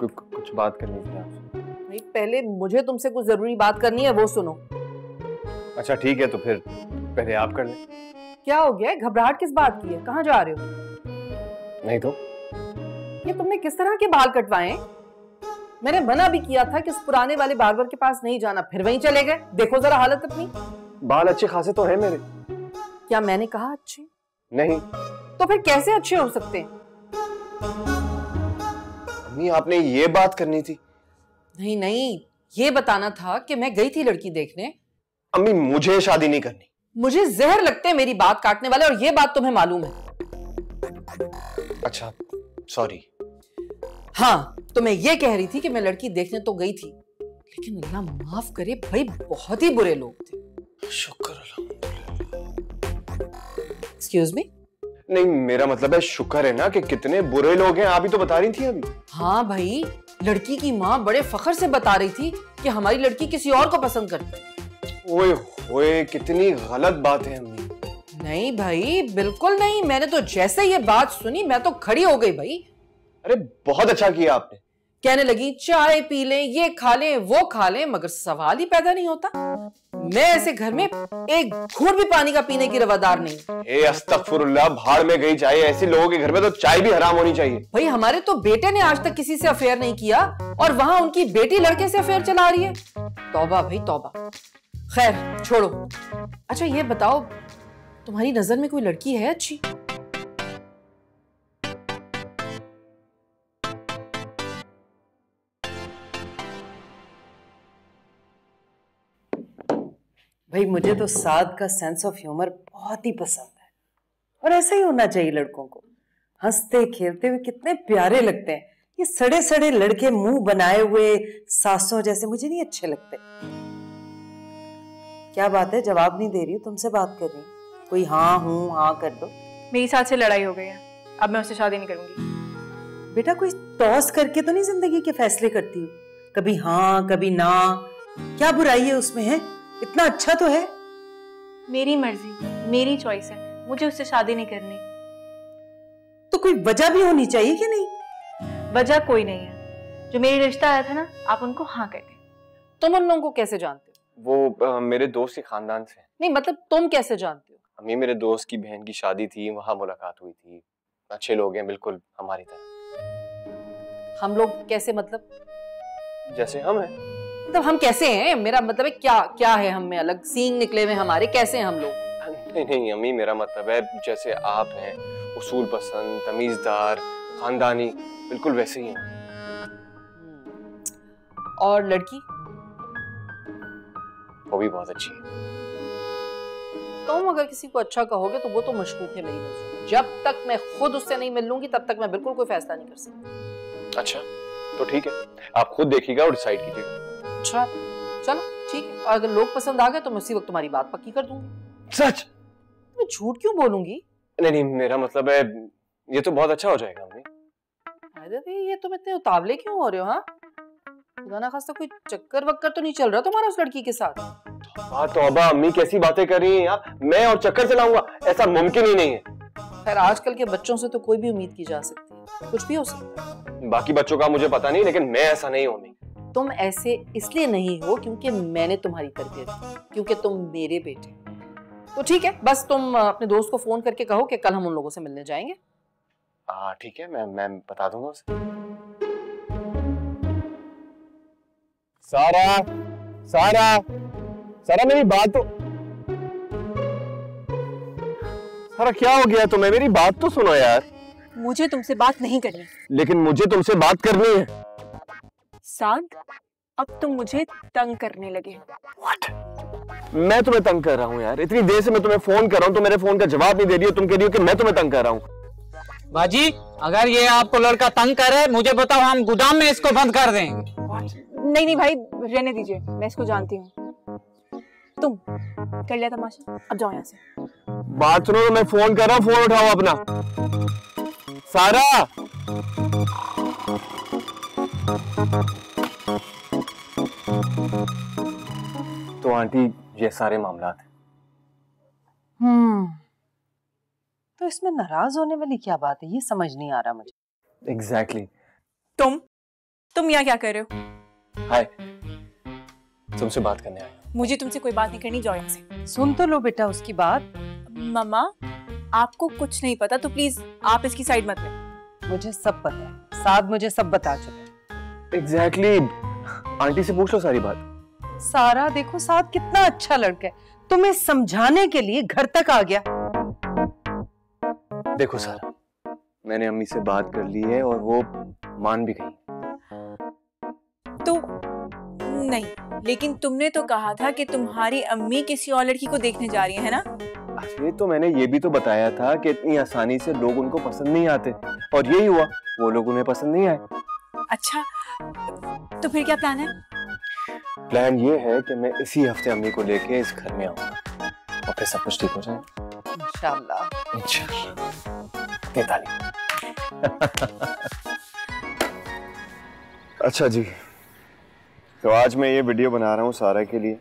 B: कुछ बात करनी थी आपसे।
D: नहीं पहले मुझे तुमसे कुछ ज़रूरी बात करनी है वो सुनो।
B: अच्छा ठीक है तो फिर पहले आप कर लें।
D: क्या हो गया? घबराहट किस बात की है? कहाँ जा रहे हो?
B: नहीं तो?
D: ये तुमने किस तरह के बाल कटवाए? मैंने मना भी किया था कि उस पुराने वाले बार्बर के पास नहीं जाना फिर वहीं चले गए। देखो जरा हालत अपनी।
B: बाल अच्छे खासे तो है मेरे।
D: क्या मैंने कहा अच्छे?
B: नहीं।
D: तो फिर कैसे अच्छे हो सकते? हैं
B: अम्मी आपने ये बात करनी थी।
D: नहीं नहीं ये बताना था कि मैं गई थी लड़की देखने।
B: अम्मी मुझे शादी नहीं करनी।
D: मुझे जहर लगते हैं मेरी बात काटने वाले और ये बात तुम्हें मालूम है।
B: अच्छा सॉरी
D: हाँ तो मैं ये कह रही थी कि मैं लड़की देखने तो गई थी लेकिन अल्लाह माफ़ करे भाई बहुत ही बुरे लोग थे।
B: शुक्र
D: एक्सक्यूज मी
B: नहीं मेरा मतलब है शुक्र है ना कि कितने बुरे लोग हैं। आप ही तो बता रही थी अभी।
D: हाँ भाई लड़की की माँ बड़े फखर से बता रही थी कि हमारी लड़की किसी और को पसंद करती
B: ओए होए कितनी गलत बात है अम्मी।
D: नहीं भाई बिल्कुल नहीं। मैंने तो जैसे ये बात सुनी मैं तो खड़ी हो गई भाई।
B: अरे बहुत अच्छा किया आपने।
D: कहने लगी चाय पी लें ये खा लें वो खा लें मगर सवाल ही पैदा नहीं होता। मैं ऐसे घर में एक घूट भी पानी का पीने की रवादार नहीं।
B: ए अस्तगफुरुल्लाह भाड़ में गई चाय ऐसे लोगों के घर में तो चाय भी हराम होनी चाहिए।
D: भाई हमारे तो बेटे ने आज तक किसी से अफेयर नहीं किया और वहाँ उनकी बेटी लड़के से अफेयर चला रही है। तौबा भाई तौबा। खैर छोड़ो। अच्छा ये बताओ तुम्हारी नज़र में कोई लड़की है अच्छी?
C: भाई मुझे तो साद का सेंस ऑफ़ ह्यूमर बहुत ही पसंद है। और ऐसा ही होना चाहिए लड़कों को। हँसते खेलते हुए कितने प्यारे लगते हैं। ये सड़े सड़े लड़के मुँह बनाए हुए सासों जैसे मुझे नहीं अच्छे लगते। क्या बात है? जवाब नहीं दे रही हूँ तुमसे बात कर रही हूँ। कोई हाँ हूँ हाँ कर दो।
A: मेरी साथ से लड़ाई हो गई है। अब मैं उससे शादी नहीं करूँगी।
C: बेटा कोई टॉस करके तो नहीं ज़िंदगी के फैसले करती हूँ? कभी हाँ कभी ना। क्या बुराई है उसमें है? इतना अच्छा तो है?
A: मेरी मर्ज़ी मेरी चॉइस है। मुझे उससे शादी नहीं करनी।
C: तो कोई वजह भी होनी चाहिए कि नहीं?
A: वजह कोई नहीं है। जो मेरी रिश्ता आया था ना आप उनको हाँ कह दे।
D: तुम उन लोगों को कैसे जानते हो?
B: वो अ, मेरे दोस्त के खानदान से।
D: नहीं मतलब तुम कैसे जानते हो?
B: अम्मी मेरे दोस्त की बहन की शादी थी वहाँ मुलाकात हुई थी। अच्छे लोग हैं बिल्कुल हमारी तरह।
D: हम लोग कैसे मतलब?
B: जैसे हम हैं।
D: मतलब हम कैसे हैं? मेरा मतलब है क्या क्या है हम में अलग? सींग निकले हुए हमारे कैसे हैं हम लोग?
B: नहीं नहीं अम्मी मेरा मतलब है जैसे आप हैं उसूल पसंद तमीजदार खानदानी बिल्कुल वैसे ही हैं।
D: और लड़की?
B: वो भी बहुत अच्छी है।
D: तुम अगर किसी को अच्छा कहोगे तो वो तो मशकूक है मेरी नज़रों में। जब तक मैं खुद उससे नहीं मिल लूँगी तब तक मैं बिल्कुल कोई फैसला नहीं कर सकती।
B: अच्छा तो ठीक है। आप खुद देखिएगा और डिसाइड कीजिएगा।
D: अच्छा चलो ठीक है। अगर लोग पसंद आ गए तो मैं उसी वक्त तुम्हारी बात पक्की कर दूँगी।
B: सच?
D: मैं झूठ क्यों बोलूँगी?
B: नहीं नहीं मेरा मतलब है ये तो बहुत अच्छा हो जाएगा
D: अरे भाई ये तुम इतने उतावले क्यों हो रहे हो हाँ? खुदा खासा कोई चक्कर वक्कर तो नहीं चल रहा तुम्हारा उस लड़की के साथ?
B: हाँ तौबा अम्मी कैसी बातें कर रही हैं आप मैं और चक्कर चलाऊँगा ऐसा मुमकिन ही नहीं है।
D: खैर आजकल के बच्चों से तो कोई भी उम्मीद की जा सकती है। कुछ भी हो सकता है।
B: बाकी बच्चों का मुझे पता नहीं लेकिन मैं ऐसा नहीं हूँ अम्मी।
D: तुम ऐसे इसलिए नहीं हो क्योंकि मैंने तुम्हारी तरबियत की क्योंकि तुम मेरे बेटे तो ठीक है बस तुम अपने दोस्त को फ़ोन करके कहो कि कल हम उन लोगों से मिलने जाएँगे।
B: हाँ ठीक है मैं मैं बता दूँगा उसे। सारा सारा सारा मेरी बात तो सारा क्या हो गया तुम्हें? मेरी बात तो सुनो यार।
A: मुझे तुमसे बात नहीं करनी।
B: लेकिन मुझे तुमसे बात करनी है।
A: साद अब तुम मुझे तंग करने लगे What?
B: मैं तुम्हें तंग कर रहा हूँ यार। इतनी देर से मैं तुम्हें फ़ोन कर रहा हूँ तो मेरे फ़ोन का जवाब नहीं दे रही हो तुम कह रही हो कि मैं तुम्हें तंग कर रहा हूँ।
E: बाजी अगर ये आपको लड़का तंग करे मुझे बताओ हम गोदाम में इसको बंद कर देंगे
A: नहीं नहीं भाई रहने दीजिए। मैं इसको जानती हूँ। तुम कर लिया तमाशा। अब जाओ यहाँ से।
B: बात सुनो तो मैं फ़ोन कर रहा हूँ फ़ोन उठाओ अपना। सारा! तो आंटी ये सारे मामला हैं।
C: हम्म। तो इसमें नाराज़ होने वाली क्या बात है? ये समझ नहीं आ रहा मुझे।
B: Exactly exactly.
A: तुम? तुम यहाँ क्या कर रहे हो?
B: हाय तुमसे बात करने आया
A: मुझे तुमसे कोई बात नहीं करनी जाओ यहाँ से।
C: सुन तो लो बेटा उसकी बात।
A: मम्मा आपको कुछ नहीं पता तो प्लीज़ आप इसकी साइड मत ले।
C: मुझे सब पता है। साद मुझे सब बता चुके
B: एग्जैक्टली आंटी से पूछ लो सारी बात।
C: सारा देखो साद कितना अच्छा लड़का है। तुम्हें समझाने के लिए घर तक आ गया।
B: देखो सारा मैंने अम्मी से बात कर ली है और वो मान भी गई।
A: तो नहीं लेकिन तुमने तो कहा था कि तुम्हारी अम्मी किसी और लड़की को देखने जा रही है ना?
B: अरे तो मैंने ये भी तो बताया था कि इतनी आसानी से लोग उनको पसंद नहीं आते। और यही हुआ वो लोग उन्हें पसंद नहीं आए।
A: अच्छा तो फिर क्या प्लान है?
B: प्लान ये है कि मैं इसी हफ़्ते अम्मी को लेके इस घर में आऊँगा और फिर सब कुछ ठीक हो जाए।
C: इंशाल्लाह।
B: इंशाल्लाह। <laughs> अच्छा जी तो आज मैं ये वीडियो बना रहा हूँ सारा के लिए।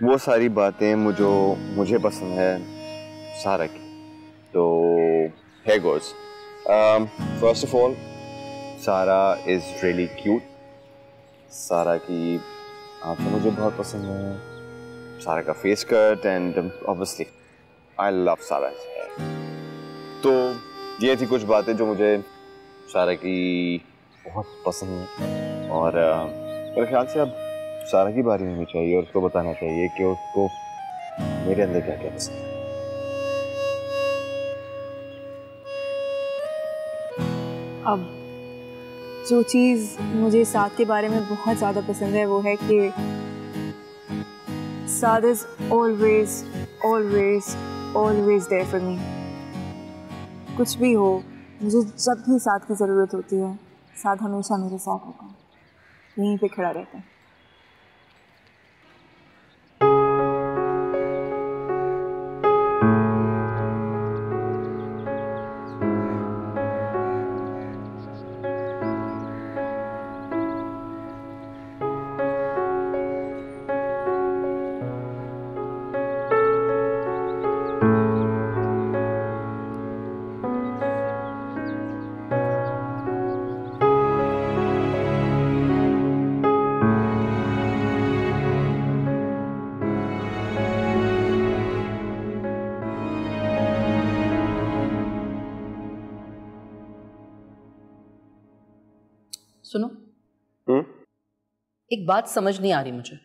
B: वो सारी बातें मुझे मुझे पसंद है सारा की। तो है goes first of all Sara is really cute Sara की आँखें मुझे बहुत पसंद है। सारा का face cut and obviously I love Sara तो ये थी कुछ बातें जो मुझे सारा की बहुत पसंद है। और मेरे ख्याल से अब सारा की बारी होनी चाहिए और उसको बताना चाहिए कि उसको मेरे अंदर क्या क्या पसंद है।
A: अब जो चीज़ मुझे साथ के बारे में बहुत ज़्यादा पसंद है वो है कि Saad is always always always there for me कुछ भी हो, मुझे जब भी साथ की ज़रूरत होती है, साथ हमेशा मेरे साथ होता है। यहीं पे खड़ा रहता है।
D: एक बात समझ नहीं आ रही मुझे।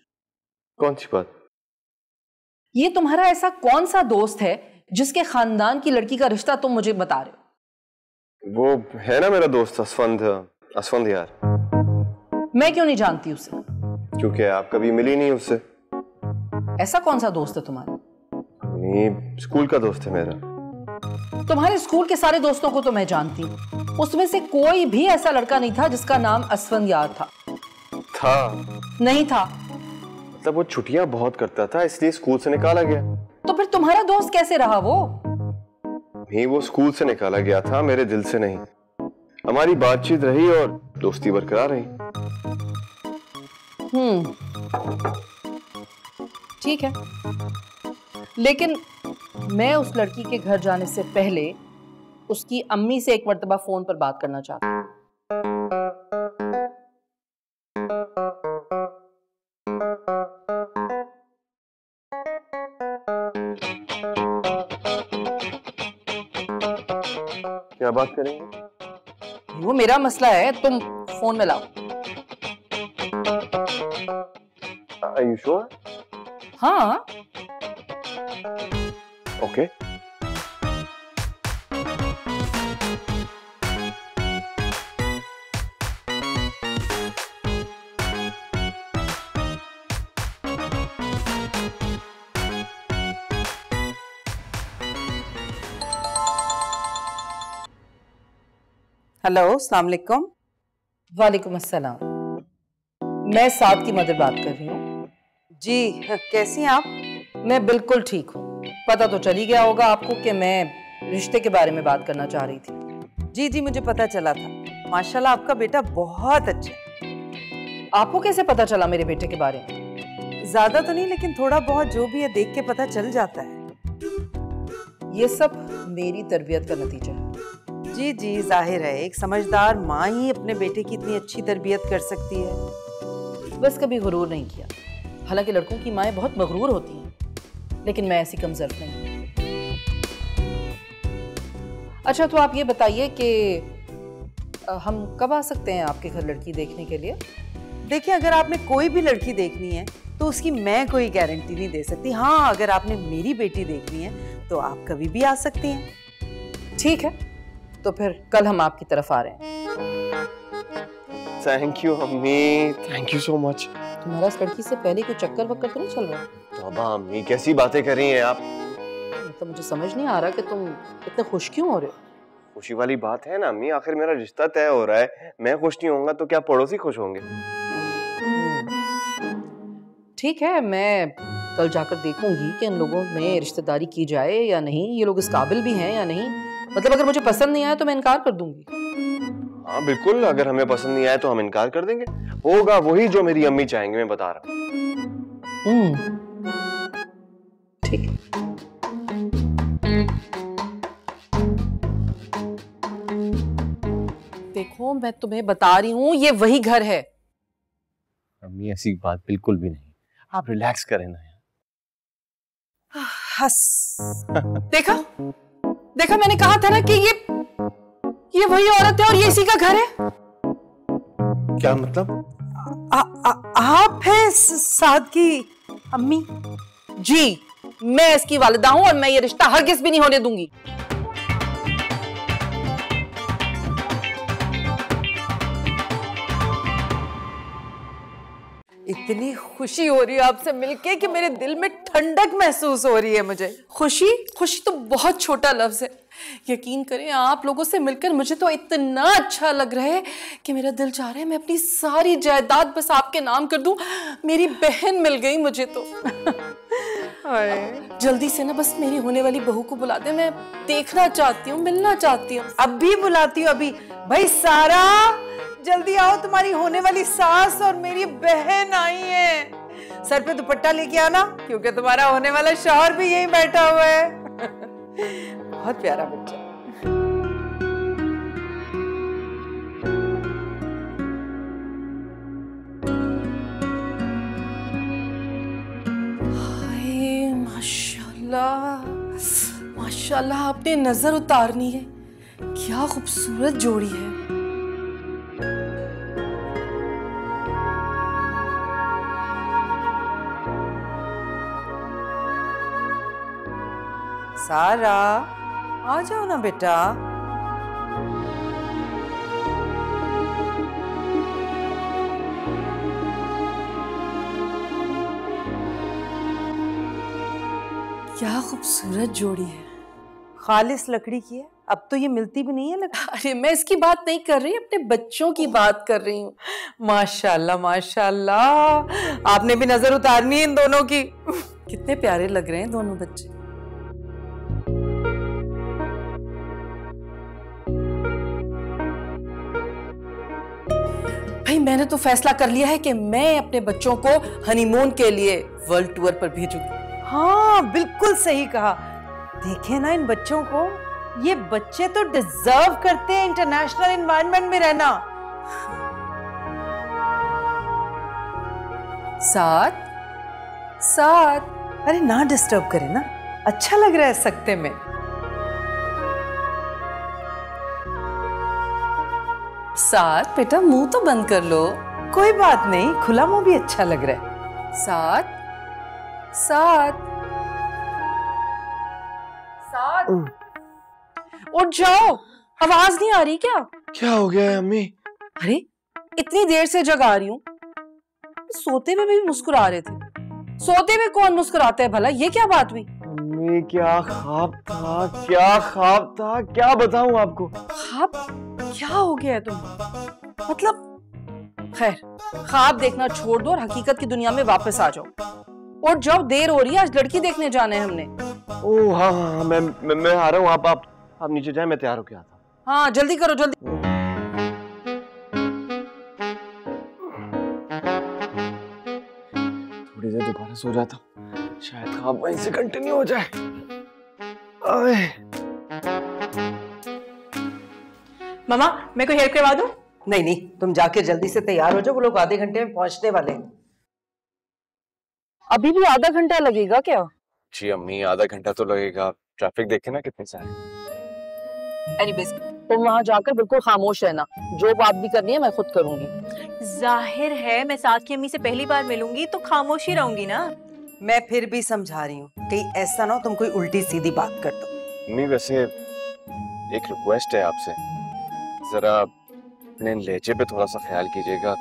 B: कौन सी बात?
D: ये तुम्हारा ऐसा कौन सा दोस्त है जिसके खानदान की लड़की का रिश्ता तुम मुझे बता रहे हो?
B: वो है ना मेरा दोस्त असफंद असफंद यार।
D: मैं क्यों नहीं जानती उसे?
B: क्योंकि आप कभी मिली नहीं उससे।
D: ऐसा कौन सा दोस्त है तुम्हारा?
B: नहीं स्कूल का दोस्त है मेरा।
D: तुम्हारे स्कूल के सारे दोस्तों को तो मैं जानती हूँ। उसमें से कोई भी ऐसा लड़का नहीं था जिसका नाम असफंद यार था।
B: था।
D: नहीं था।
B: मतलब वो छुट्टियाँ बहुत करता था इसलिए स्कूल से निकाला गया।
D: तो फिर तुम्हारा दोस्त कैसे रहा वो?
B: नहीं वो स्कूल से निकाला गया था मेरे दिल से नहीं। हमारी बातचीत रही और दोस्ती बरकरार रही।
D: हम्म। ठीक है। लेकिन मैं उस लड़की के घर जाने से पहले उसकी अम्मी से एक मरतबा फ़ोन पर बात करना चाहती हूँ।
B: क्या बात करेंगे
D: वो मेरा मसला है तुम फ़ोन में लाओ
B: Are you sure?
D: हाँ
B: Okay.
C: हेलो अस्सलाम वालेकुम
D: वालेकुम अस्सलाम। मैं साद की मदर बात कर रही हूँ।
C: जी कैसी हैं आप?
D: मैं बिल्कुल ठीक हूँ। पता तो चल ही गया होगा आपको कि मैं रिश्ते के बारे में बात करना चाह रही थी।
C: जी जी मुझे पता चला था। माशाल्लाह आपका बेटा बहुत अच्छा
D: आपको कैसे पता चला मेरे बेटे के बारे में?
C: ज़्यादा तो नहीं लेकिन थोड़ा बहुत जो भी है देख के पता चल जाता है।
D: ये सब मेरी तरबियत का नतीजा है।
C: जी जी ज़ाहिर है एक समझदार माँ ही अपने बेटे की इतनी अच्छी तरबियत कर सकती है।
D: बस कभी गुरूर नहीं किया। हालाँकि लड़कों की माएँ बहुत मगरूर होती हैं लेकिन मैं ऐसी कमज़ोर नहीं अच्छा तो आप ये बताइए कि हम कब आ सकते हैं आपके घर लड़की देखने के लिए?
C: देखिए अगर आपने कोई भी लड़की देखनी है तो उसकी मैं कोई गारंटी नहीं दे सकती। हाँ अगर आपने मेरी बेटी देखनी है तो आप कभी भी आ सकती हैं।
D: ठीक है। तो फिर कल हम आपकी तरफ़ आ रहे हैं।
B: थैंक यू अम्मी थैंक यू सो मच
D: तुम्हारा इस लड़की से पहले कोई चक्कर वक्कर तो नहीं चल रहा?
B: तौबा अम्मी कैसी बातें कर रही हैं आप?
D: मतलब मुझे समझ नहीं आ रहा कि तुम इतने खुश क्यों हो रहे हो?
B: खुशी वाली बात है ना अम्मी आखिर मेरा रिश्ता तय हो रहा है। मैं खुश नहीं होऊँगा तो क्या पड़ोसी खुश होंगे?
D: ठीक है मैं कल जाकर देखूँगी कि इन लोगों में रिश्तेदारी की जाए या नहीं। ये लोग इस काबिल भी हैं या नहीं? मतलब अगर मुझे पसंद नहीं आया तो मैं इनकार कर दूँगी।
B: हाँ बिल्कुल अगर हमें पसंद नहीं आया तो हम इनकार कर देंगे। होगा वही जो मेरी अम्मी चाहेंगे मैं बता रहा हूँ।
D: हम्म। ठीक। देखो मैं तुम्हें बता रही हूँ ये वही घर है।
B: अम्मी ऐसी बात बिल्कुल भी नहीं। आप रिलैक्स करें ना
D: हस। देखा? देखा मैंने कहा था ना कि ये ये वही औरत है और ये इसी का घर है।
B: क्या मतलब?
C: आ, आ, आप है साध साद की अम्मी?
D: जी मैं इसकी वालिदा हूँ और मैं ये रिश्ता हरगिज भी नहीं होने दूँगी।
C: इतनी खुशी हो रही है आपसे मिलके कि मेरे दिल में ठंडक महसूस हो रही है मुझे।
D: खुशी? खुशी तो बहुत छोटा लफ्ज है। यकीन करें आप लोगों से मिलकर मुझे तो इतना अच्छा लग रहा है कि मेरा दिल चाह रहा है मैं अपनी सारी जायदाद बस आपके नाम कर दूँ। मेरी बहन मिल गई मुझे तो। <laughs> जल्दी से ना बस मेरी होने वाली बहू को बुला दे, मैं देखना चाहती हूँ, मिलना चाहती हूँ।
C: अभी बुलाती हूँ अभी। भाई सारा, जल्दी आओ, तुम्हारी होने वाली सास और मेरी बहन आई है। सर पे दुपट्टा लेके आना, क्योंकि तुम्हारा होने वाला शोहर भी यही बैठा हुआ है। <laughs> बहुत प्यारा बच्चा।
D: माशाल्लाह माशाल्लाह आपने नज़र उतारनी है। क्या खूबसूरत जोड़ी है।
C: सारा, आ जाओ ना बेटा।
D: क्या खूबसूरत जोड़ी है।
C: खालिस लकड़ी की है। अब तो ये मिलती भी नहीं है लकड़ी।
D: अरे मैं इसकी बात नहीं कर रही अपने बच्चों की बात कर रही हूँ।
C: माशाल्लाह माशाल्लाह। आपने भी नज़र उतारनी है इन दोनों की।
D: कितने प्यारे लग रहे हैं दोनों बच्चे। भाई मैंने तो फैसला कर लिया है कि मैं अपने बच्चों को हनीमून के लिए वर्ल्ड टूर पर भेजूँगी।
C: हाँ बिल्कुल सही कहा। देखे ना इन बच्चों को, ये बच्चे तो डिजर्व करते हैं इंटरनेशनल एनवायरनमेंट में रहना।
D: साथ? साथ?
C: अरे ना डिस्टर्ब करे ना अच्छा लग रहा है सकते में।
D: साथ? बेटा, मुँह तो बंद कर लो।
C: कोई बात नहीं, खुला मुँह भी अच्छा लग रहा है।
D: साथ? साथ। साथ। उठ जाओ। आवाज़ नहीं आ रही क्या?
B: क्या हो गया है अम्मी?
D: अरे इतनी देर से जगा रही हूँ। सोते हुए भी मुस्कुरा रहे थे। सोते हुए कौन मुस्कुराता है भला? ये क्या बात हुई?
B: अम्मी क्या ख्वाब था? क्या ख्वाब था? क्या बताऊँ आपको?
D: ख्वाब क्या हो गया है तुम्हें मतलब खैर ख्वाब देखना छोड़ दो और हकीकत की दुनिया में वापस आ जाओ। और जब देर हो रही है आज लड़की देखने जाना है हमने।
B: ओ हाँ हाँ हाँ, मैं मैं, मैं आ रहा हूँ आप आप आप नीचे जाए मैं तैयार होके आता हूँ।
D: हाँ जल्दी करो जल्दी।
B: थोड़ी देर दोबारा सो जाता हूँ। शायद ख्वाब वहीं से कंटिन्यू हो जाए। आए।
A: मामा मैं कोई हेल्प करवा दूँ?
C: नहीं नहीं तुम जाके जल्दी से तैयार हो जाओ वो लोग आधे घंटे में पहुँचने वाले हैं।
D: अभी भी आधा घंटा लगेगा क्या?
B: जी अम्मी आधा घंटा तो लगेगा। ट्रैफ़िक देखे ना कितने सारे।
D: एनीवेज तुम वहाँ जाकर बिल्कुल खामोश रहना। जो बात भी करनी है मैं खुद करूँगी।
A: ज़ाहिर है मैं साथ की अम्मी से पहली बार मिलूँगी तो खामोश ही रहूँगी ना।
C: मैं फिर भी समझा रही हूँ कहीं ऐसा ना हो तुम कोई उल्टी सीधी बात कर दो।
B: अम्मी वैसे एक रिक्वेस्ट है आपसे। जरा अपने लहजे पे थोड़ा सा ख्याल कीजिएगा।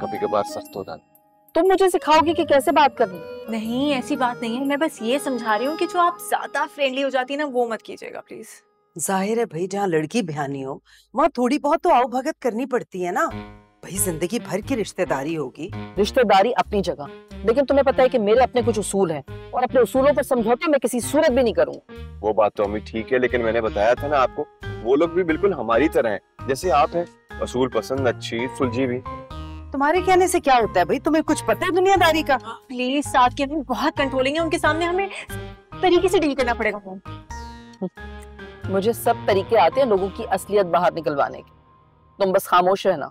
B: कभी कभार सख्त होता है
D: तुम मुझे सिखाओगी कि कैसे बात करनी?
A: नहीं ऐसी बात नहीं है। मैं बस ये समझा रही हूँ कि जो आप ज़्यादा फ्रेंडली हो जाती है ना वो मत कीजिएगा प्लीज़
C: ज़ाहिर है भाई जहाँ लड़की बयानी हो वहाँ थोड़ी बहुत तो आओ भगत करनी पड़ती है ना। भाई ज़िंदगी भर की रिश्तेदारी होगी।
D: रिश्तेदारी अपनी जगह। लेकिन तुम्हें पता है कि मेरे अपने कुछ उसूल हैं और अपने उसूलों पर समझौता मैं किसी सूरत भी नहीं करूँगा
B: वो बात तो अम्मी ठीक है लेकिन मैंने बताया था ना आपको वो लोग भी बिल्कुल हमारी तरह हैं। जैसे आप हैं असूल पसंद अच्छी सुलझी भी।
C: तुम्हारे कहने से क्या होता है भाई? तुम्हें कुछ पता है दुनियादारी का?
A: प्लीज़ साथ के बहुत कंट्रोलिंग है उनके सामने हमें तरीके से डील करना पड़ेगा।
D: मुझे सब तरीके आते हैं लोगों की असलियत बाहर निकलवाने के। तुम बस खामोश रहना।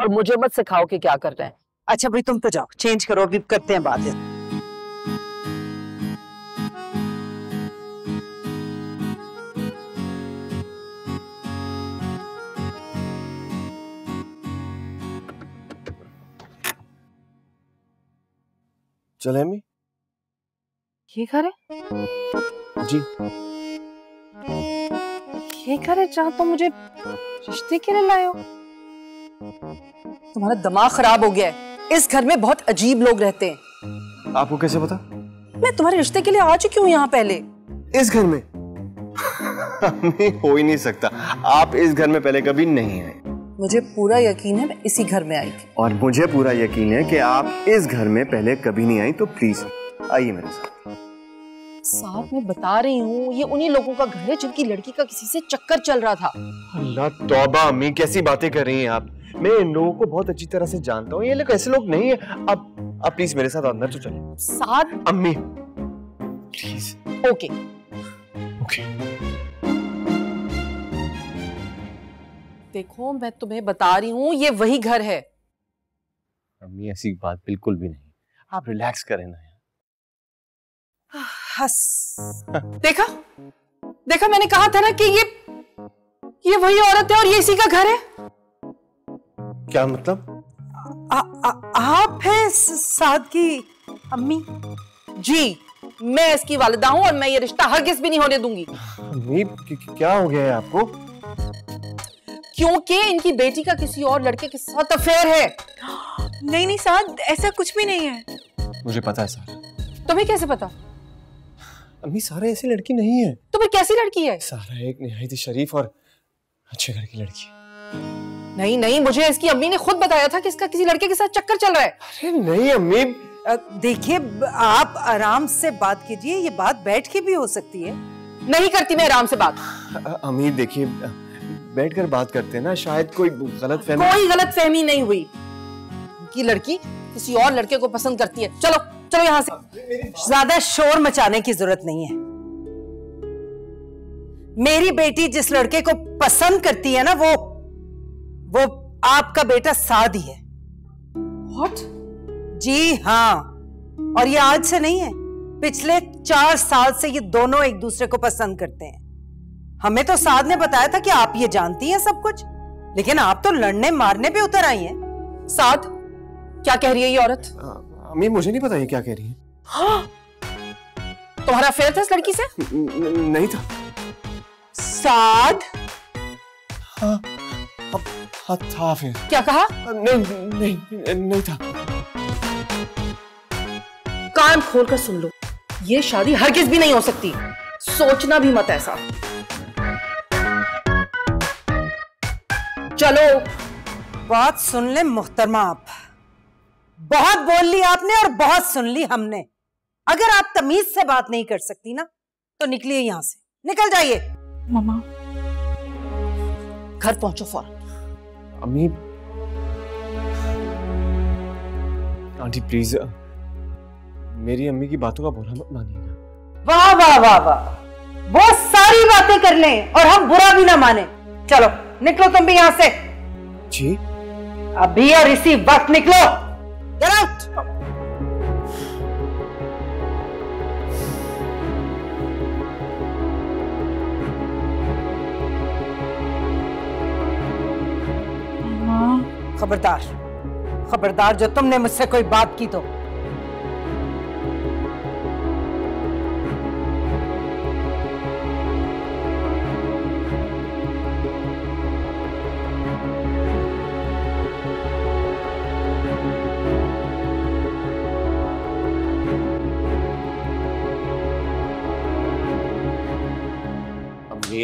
D: और मुझे मत सिखाओ कि क्या कर रहे हैं।
C: अच्छा भाई तुम तो जाओ। चेंज करो अभी करते हैं बात।
B: चले अम्मी?
D: ये घर है?
B: जी।
D: ये घर है जहाँ तुम मुझे रिश्ते के लिए लाए हो? तुम्हारा दिमाग खराब हो गया है। इस घर में बहुत अजीब लोग रहते हैं।
B: आपको कैसे पता?
D: मैं तुम्हारे रिश्ते के लिए आ चुकी हूँ यहाँ पहले।
B: इस घर में? <laughs> अम्मी हो ही नहीं सकता। आप इस घर में पहले कभी नहीं आए।
D: मुझे पूरा यकीन है मैं इसी घर में आई थी।
B: और मुझे पूरा यकीन है कि आप इस घर में पहले कभी नहीं आई तो प्लीज़ आइए मेरे साथ।
D: साथ में बता रही हूँ ये उन्हीं लोगों का घर है जिनकी लड़की का किसी से चक्कर चल रहा था।
B: अल्लाह तौबा अम्मी कैसी बातें कर रही हैं आप? मैं इन लोगों को बहुत अच्छी तरह से जानता हूँ ये लोग ऐसे लोग नहीं है। अब आप प्लीज़ मेरे साथ अंदर तो चले
D: साथ
B: अम्मी। Please
D: okay.
B: ओके।
D: देखो मैं तुम्हें बता रही हूँ ये वही घर है।
B: अम्मी ऐसी बात बिल्कुल भी नहीं। आप रिलैक्स करें ना
D: हंस। देखा? देखा मैंने कहा था ना कि ये ये वही औरत है और ये इसी का घर है।
B: क्या मतलब?
C: आ, आ, आप हैं स- साद की अम्मी।
D: जी मैं इसकी वालिदा हूँ और मैं ये रिश्ता हरगिज भी नहीं होने दूँगी।
B: अम्मी क्या हो गया है आपको?
D: क्योंकि इनकी बेटी का किसी और लड़के के साथ अफेयर है।
A: नहीं नहीं साद ऐसा कुछ भी नहीं है।
B: मुझे पता है सारा
D: तुम्हें कैसे पता?
B: अम्मी सारा ऐसी लड़की नहीं है।
D: तो फिर कैसी लड़की है?
B: सारा एक निहायत ही शरीफ और अच्छे घर की लड़की। है
D: नहीं नहीं मुझे इसकी अम्मी ने खुद बताया था कि इसका किसी लड़के के साथ चक्कर चल रहा है।
B: अरे नहीं अम्मी।
C: देखिए आप आराम से बात कीजिए ये बात बैठ के भी हो सकती है।
D: नहीं करती मैं आराम से बात।
B: अम्मी देखिए बैठकर बात करते हैं ना, शायद कोई गलत फहमी
D: कोई गलत फहमी नहीं हुई। कि लड़की किसी और लड़के को पसंद करती है। चलो चलो यहाँ से।
C: ज़्यादा शोर मचाने की ज़रूरत नहीं है। मेरी बेटी जिस लड़के को पसंद करती है ना, वो वो आपका बेटा साद ही। है
D: What?
C: जी हाँ। और ये आज से नहीं है। पिछले चार साल से ये दोनों एक दूसरे को पसंद करते हैं। हमें तो साद ने बताया था कि आप ये जानती हैं सब कुछ। लेकिन आप तो लड़ने मारने पे उतर आई हैं।
D: साथ क्या कह रही है ये औरत?
B: अम्मी मुझे नहीं पता ये क्या कह रही है। हाँ?
D: तुम्हारा अफेयर था इस लड़की से?
B: न- नहीं था।
C: साद
B: हाँ अब हाँ था फिर।
D: क्या कहा?
B: अ, नहीं नहीं नहीं था।
D: कान खोल कर सुन लो। ये शादी हरगिज भी नहीं हो सकती। सोचना भी मत ऐसा। चलो
C: बात सुन ले मुख्तरमा आप। बहुत बोल ली आपने और बहुत सुन ली हमने। अगर आप तमीज से बात नहीं कर सकती ना तो निकलिए यहाँ से। निकल जाइए।
A: मम्मा।
D: घर पहुंचो फ़ौरन।
B: अम्मी। आंटी प्लीज़ मेरी अम्मी की बातों का बुरा मत मानिएगा।
C: वाह वाह वाह वाह। वो सारी बातें कर लें और हम बुरा भी ना माने। चलो निकलो तुम भी यहाँ से।
B: जी।
C: अभी और इसी वक्त निकलो। Get खबरदार। खबरदार जो तुमने मुझसे कोई बात की तो।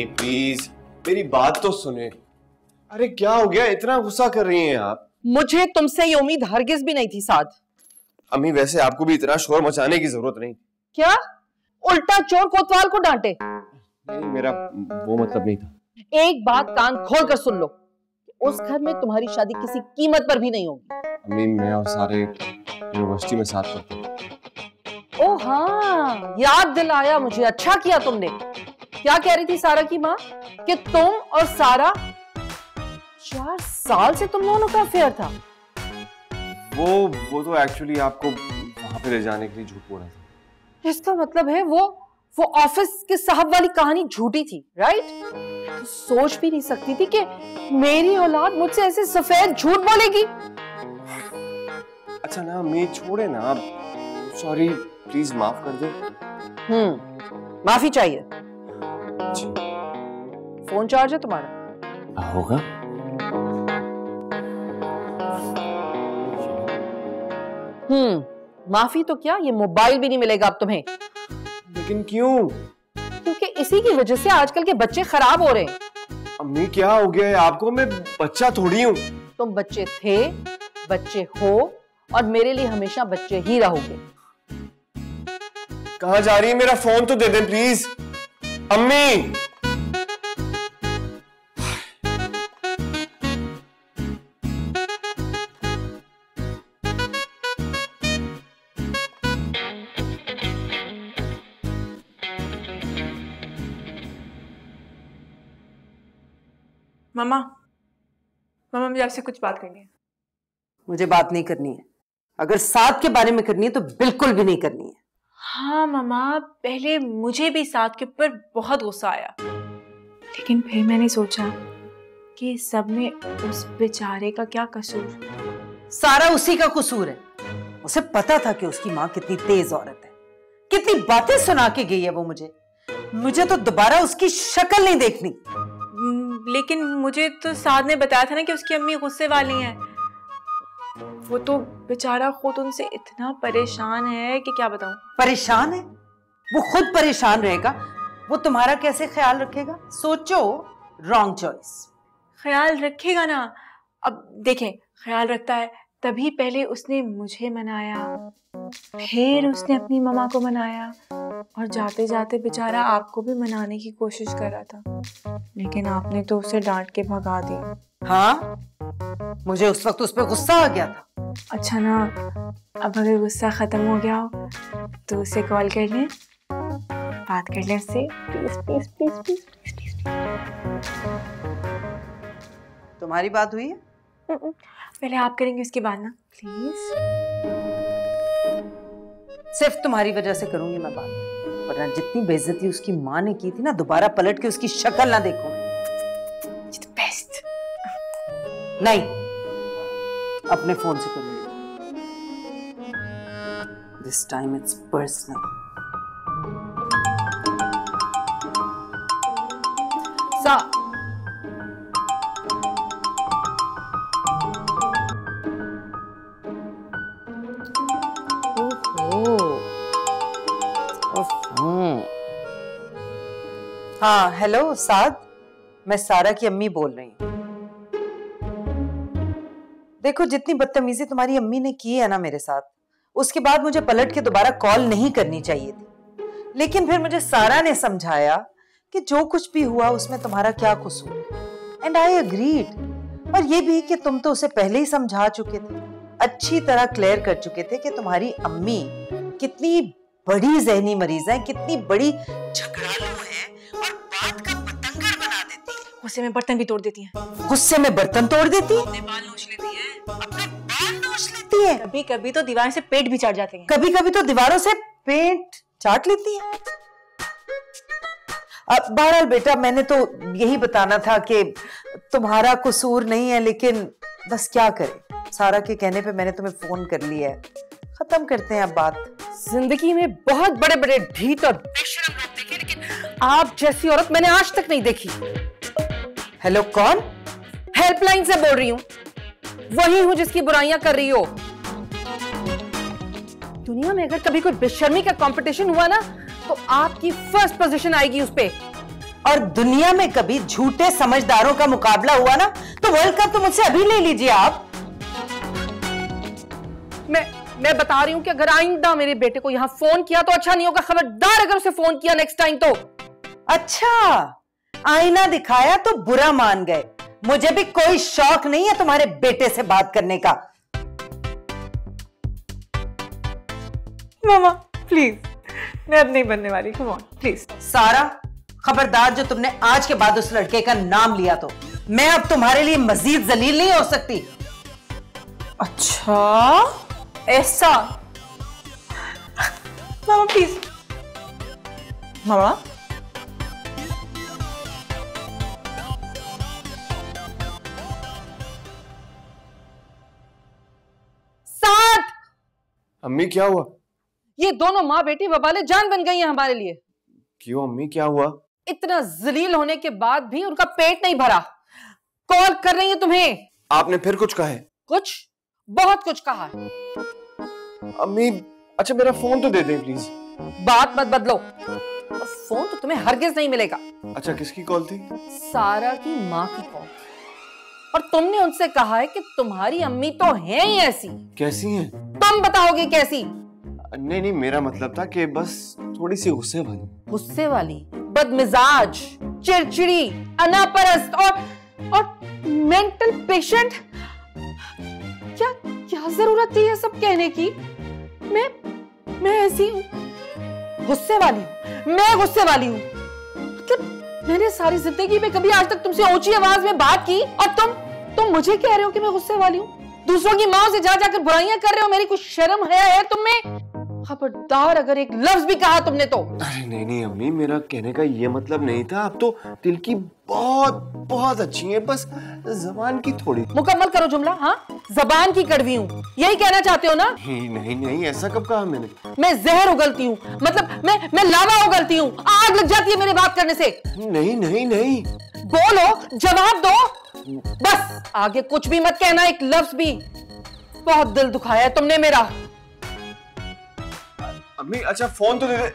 B: अम्मी प्लीज़ मेरी बात तो सुने। अरे क्या हो गया? इतना गुस्सा कर रही हैं आप।
D: मुझे तुमसे ये उम्मीद हरगिज भी नहीं थी साथ
B: अम्मी वैसे आपको भी इतना शोर मचाने की ज़रूरत नहीं।
D: क्या? उल्टा चोर कोतवाल को डांटे।
B: नहीं मेरा वो मतलब नहीं था।
D: एक बात कान खोल कर सुन लो। उस घर में तुम्हारी शादी किसी कीमत पर भी नहीं होगी।
B: अम्मी मैं और सारे यूनिवर्सिटी में साथ पढ़ते हैं।
D: ओ हाँ याद दिलाया मुझे। अच्छा किया तुमने। क्या कह रही थी सारा की माँ? कि तुम और सारा चार साल से तुम दोनों का अफेयर था।
B: वो वो तो एक्चुअली आपको वहाँ पे ले जाने के लिए झूठ बोल रहा था।
D: इसका मतलब है वो वो ऑफ़िस के साहब वाली कहानी झूठी थी राइट तो सोच भी नहीं सकती थी कि मेरी औलाद मुझसे ऐसे सफ़ेद झूठ बोलेगी।
B: अच्छा ना अम्मी छोड़े ना सॉरी प्लीज़ माफ़ कर दो।
D: हम्म माफ़ी चाहिए। फ़ोन चार्ज है तुम्हारा?
B: होगा।
D: हम्म माफ़ी तो क्या ये मोबाइल भी नहीं मिलेगा अब तुम्हें।
B: लेकिन क्यों?
D: क्योंकि इसी की वजह से आजकल के बच्चे खराब हो रहे हैं।
B: अम्मी क्या हो गया है? आपको मैं बच्चा थोड़ी हूँ।
D: तुम बच्चे थे बच्चे हो और मेरे लिए हमेशा बच्चे ही रहोगे।
B: कहा जा रही है? मेरा फ़ोन तो दे दे प्लीज़ अम्मी।
A: मामा मामा मुझे आपसे कुछ बात करनी है।
C: मुझे बात नहीं करनी है। अगर साथ के बारे में करनी है तो बिल्कुल भी नहीं करनी है।
A: हाँ मामा पहले मुझे भी साथ के ऊपर बहुत गुस्सा आया। लेकिन फिर मैंने सोचा कि सब में उस बेचारे का क्या कसूर?
C: सारा उसी का कसूर है। उसे पता था कि उसकी माँ कितनी तेज औरत है। कितनी बातें सुना के गई है वो मुझे। मुझे तो दोबारा उसकी शक्ल नहीं देखनी।
A: लेकिन मुझे तो साद ने बताया था ना कि उसकी अम्मी गुस्से वाली हैं। वो तो बेचारा खुद उनसे इतना परेशान है कि क्या बताऊँ?
C: परेशान है? वो खुद परेशान रहेगा। वो तुम्हारा कैसे ख्याल रखेगा? सोचो। रॉन्ग चॉइस
A: ख्याल रखेगा ना? अब देखें ख्याल रखता है तभी पहले उसने मुझे मनाया। फिर उसने अपनी ममा को मनाया। और जाते जाते बेचारा आपको भी मनाने की कोशिश कर रहा था। लेकिन आपने तो उसे डांट के भगा दिया
C: हाँ? मुझे उस वक्त उस पर गुस्सा आ गया था।
A: अच्छा ना अब अगर गुस्सा खत्म हो गया हो तो उसे कॉल कर लें। बात कर लें उससे। Please please please please please
C: तुम्हारी बात हुई है?
A: पहले आप करेंगे उसके बाद ना। प्लीज़।
C: सिर्फ़ तुम्हारी वजह से करूँगी मैं बात। वरना जितनी बेइज्जती उसकी माँ ने की थी ना, दोबारा पलट के उसकी शक्ल ना देखो।
A: बेस्ट
C: नहीं। अपने फ़ोन से करूँगी दिस टाइम इट्स पर्सनल
D: सा
C: हाँ हेलो साद। मैं सारा की अम्मी बोल रही हूँ। देखो, जितनी बदतमीजी तुम्हारी अम्मी ने की है ना मेरे साथ, उसके बाद मुझे पलट के दोबारा कॉल नहीं करनी चाहिए थी। लेकिन फिर मुझे सारा ने समझाया कि जो कुछ भी हुआ, उसमें तुम्हारा क्या कसूर एंड आई अग्रीड और ये भी कि तुम तो उसे पहले ही समझा चुके थे। अच्छी तरह क्लियर कर चुके थे कि तुम्हारी अम्मी कितनी बड़ी जहनी मरीज़ है, कितनी बड़ी
A: गुस्से में बर्तन भी तोड़ देती हैं।
C: गुस्से में बर्तन तोड़ देती है?
A: बाल नोच लेती हैं।
C: अपने बाल नोच लेती है।
A: कभी कभी तो दीवार से पेट भी चढ़ जाते हैं।
C: कभी कभी तो दीवारों से पेंट चाट लेती है। अब बहरहाल बेटा मैंने तो यही बताना था कि तुम्हारा कसूर नहीं है लेकिन बस क्या करें? सारा के कहने पे मैंने तुम्हें फ़ोन कर लिया है। खत्म करते हैं अब बात।
D: ज़िंदगी में बहुत बड़े बड़े ढीठ और बेशरम लोग देखे लेकिन आप जैसी औरत मैंने आज तक नहीं देखी।
C: हेलो कौन?
D: हेल्पलाइन से बोल रही हूँ। वही हूँ जिसकी बुराइयाँ कर रही हो। दुनिया में अगर कभी कोई बेशर्मी का कंपटीशन हुआ ना तो आपकी फ़र्स्ट पोजीशन आएगी उस पर
C: और दुनिया में कभी झूठे समझदारों का मुकाबला हुआ ना तो वर्ल्ड कप तो मुझसे अभी ले लीजिए आप।
D: मैं मैं बता रही हूँ कि अगर आइंदा मेरे बेटे को यहाँ फ़ोन किया तो अच्छा नहीं होगा। खबरदार अगर उसे फ़ोन किया नेक्स्ट टाइम तो।
C: अच्छा। आईना दिखाया तो बुरा मान गए। मुझे भी कोई शौक नहीं है तुम्हारे बेटे से बात करने का।
A: मामा प्लीज़ मैं अब नहीं बनने वाली कम ऑन प्लीज़
C: सारा खबरदार जो तुमने आज के बाद उस लड़के का नाम लिया तो मैं अब तुम्हारे लिए मजीद जलील नहीं हो सकती।
A: अच्छा ऐसा। मामा प्लीज़ मामा
D: साथ।
B: अम्मी क्या हुआ?
D: ये दोनों माँ बेटी वबाले जान बन गई हैं हमारे लिए।
B: क्यों अम्मी क्या हुआ?
D: इतना जलील होने के बाद भी उनका पेट नहीं भरा। कॉल कर रही है तुम्हें।
B: आपने फिर कुछ कहा है?
D: कुछ? बहुत कुछ कहा। है
B: अम्मी अच्छा मेरा फ़ोन तो दे दें प्लीज़
D: बात मत बदलो। फ़ोन तो तुम्हें हरगिज नहीं मिलेगा।
B: अच्छा किसकी कॉल थी?
D: सारा की माँ की कॉल। और तुमने उनसे कहा है कि तुम्हारी अम्मी तो है ही ऐसी।
B: कैसी हैं?
D: तुम बताओगे कैसी?
B: नहीं नहीं मेरा मतलब था कि बस थोड़ी सी गुस्से वाली।
D: गुस्से वाली? बदमिजाज चिड़चिड़ी अनापरस्त और और मेंटल पेशेंट क्या क्या ज़रूरत थी ये सब कहने की? मैं मैं ऐसी हूँ। गुस्से वाली हूँ। मैं गुस्से वाली हूँ। मैंने सारी ज़िंदगी में कभी आज तक तुमसे ऊँची आवाज़ में बात की और तुम तुम मुझे कह रहे हो कि मैं गुस्से वाली हूँ? दूसरों की माओ से जा जाकर बुराइयाँ कर रहे हो मेरी कुछ शर्म है, है खबरदार अगर एक लफ्ज भी कहा तुमने तो।
B: अरे नहीं नहीं अम्मी मेरा कहने का ये मतलब नहीं था। आप तो दिल की बहुत बहुत अच्छी है बस जबान की थोड़ी।
D: मुकम्मल करो जुमला हाँ? जबान की कड़वी हूँ। यही कहना चाहते हो ना?
B: नहीं नहीं नहीं ऐसा कब कहा मैंने?
D: मैं जहर उगलती हूँ। मतलब मैं मैं लावा उगलती हूँ। आग लग जाती है मेरे बात करने से।
B: नहीं नहीं नहीं।
D: बोलो जवाब दो। बस आगे कुछ भी मत कहना एक लफ्ज भी। बहुत दिल दुखाया है तुमने मेरा।
B: अम्मी अच्छा फ़ोन तो दे दे।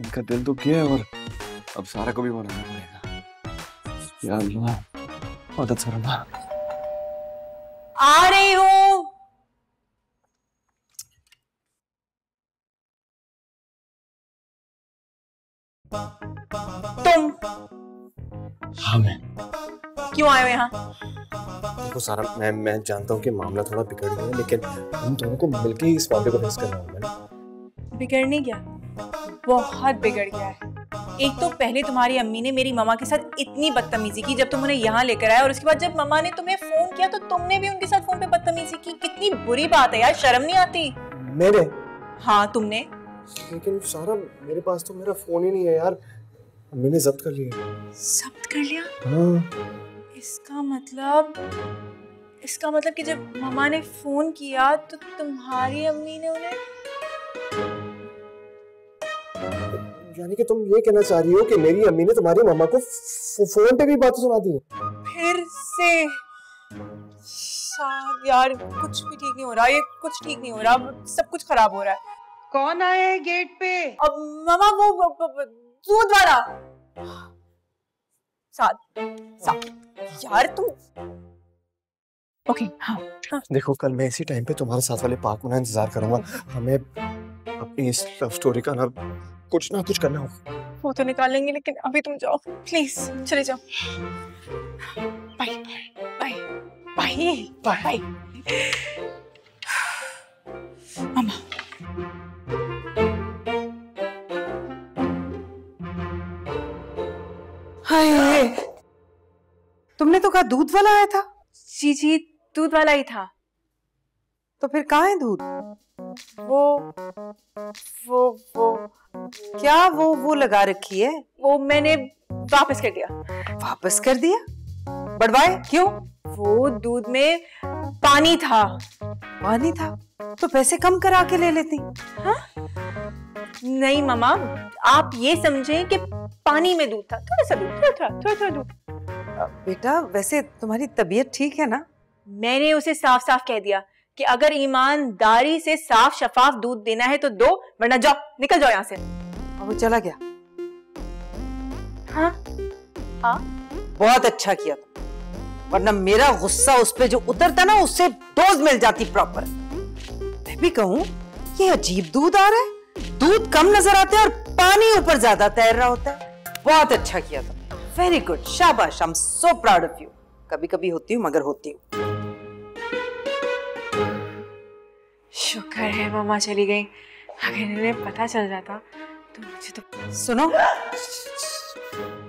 B: इनका दिल तो किया है और अब सारा को भी मनाना पड़ेगा। या अल्लाह मदद फरमा
A: आ रही हूँ। तुम
B: हाँ मैं।
A: क्यों आए हो यहाँ?
B: देखो सारा मैं मैं जानता हूँ कि मामला थोड़ा बिगड़ गया है लेकिन हम दोनों को मिलकर इस मामले को फेस करना होगा
A: बिगड़ने गया बहुत बिगड़ गया है। एक तो पहले तुम्हारी अम्मी ने मेरी मम्मा के साथ इतनी बदतमीजी की जब तुम उन्हें यहाँ लेकर आए और उसके बाद जब मम्मा ने तुम्हें फ़ोन किया तो तुमने भी उनके साथ फ़ोन पे बदतमीजी की। कितनी बुरी बात है यार शर्म नहीं आती?
B: मेरे?
A: हाँ तुमने।
B: लेकिन सारा मेरे पास तो मेरा फ़ोन ही नहीं है यार। मैंने जब्त कर लिया।
A: जब्त कर लिया?
B: हाँ।
A: इसका मतलब इसका मतलब कि जब मामा ने फ़ोन किया तो तुम्हारी अम्मी ने उन्हें
B: यानी कि तुम ये कहना चाह रही हो कि मेरी अम्मी ने तुम्हारी मामा को फ़ोन पे भी बातें सुना दी।
A: फिर से। शायद यार कुछ भी ठीक नहीं हो रहा ये कुछ ठीक नहीं हो रहा सब कुछ खराब हो रहा है।
C: कौन आया है गेट पे?
A: अब मामा वो दूध वाला साथ साथ। यार तुम ओके हाँ। हाँ
B: देखो कल मैं इसी टाइम पे तुम्हारे साथ वाले पार्क में ना इंतज़ार करूँगा। हमें अपनी इस लव स्टोरी का ना कुछ ना कुछ करना होगा।
A: वो तो निकालेंगे लेकिन अभी तुम जाओ। प्लीज़ चले जाओ। बाय बाय बाय बाय मामा
C: हाय तुमने तो कहा दूध वाला आया था।
A: जी जी दूध वाला ही था।
C: तो फिर कहाँ है दूध?
A: वो वो वो।
C: क्या वो वो लगा रखी है?
A: वो मैंने वापस कर दिया।
C: वापस कर दिया? बढ़वाए क्यों?
A: वो दूध में पानी था।
C: पानी था? तो पैसे कम करा के ले लेती।
A: नहीं मामा आप ये समझें कि पानी में दूध था थोड़ा सा दूध थोड़ा थोड़ा थोड़ा थोड़ा दूध।
C: बेटा वैसे तुम्हारी तबीयत ठीक है ना?
A: मैंने उसे साफ़ साफ़ कह दिया कि अगर ईमानदारी से साफ़ शफाफ दूध देना है तो दो वरना जाओ निकल जाओ यहाँ से।
C: और वो चला गया।
A: हाँ? हाँ?
C: बहुत अच्छा किया वरना मेरा गुस्सा उस पर जो उतरता ना उससे डोज मिल जाती प्रॉपर। मैं भी कहूँ ये अजीब दूध आ रहा है। दूध कम नज़र आता है और पानी ऊपर ज़्यादा तैर रहा होता है। बहुत अच्छा किया तुम वेरी गुड शाबाश. I am so proud of you कभी कभी होती हूँ मगर होती हूँ।
A: शुक्र है मामा चली गई। अगर इन्हें पता चल जाता तो मुझे तो
C: सुनो।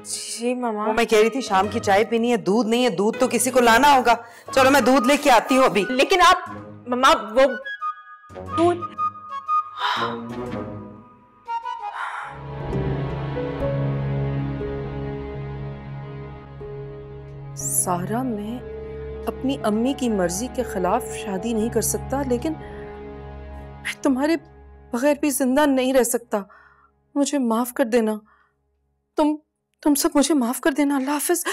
A: जी मामा।
C: मैं कह रही थी शाम की चाय पीनी है दूध नहीं है दूध तो किसी को लाना होगा। चलो मैं दूध लेके आती हूँ अभी।
A: लेकिन आप मामा वो दूध
D: सारा मैं अपनी अम्मी की मर्ज़ी के खिलाफ शादी नहीं कर सकता, लेकिन मैं तुम्हारे बगैर भी ज़िंदा नहीं रह सकता। मुझे माफ़ कर देना। तुम तुम सब मुझे माफ़ कर देना, अल्लाह हाफिज।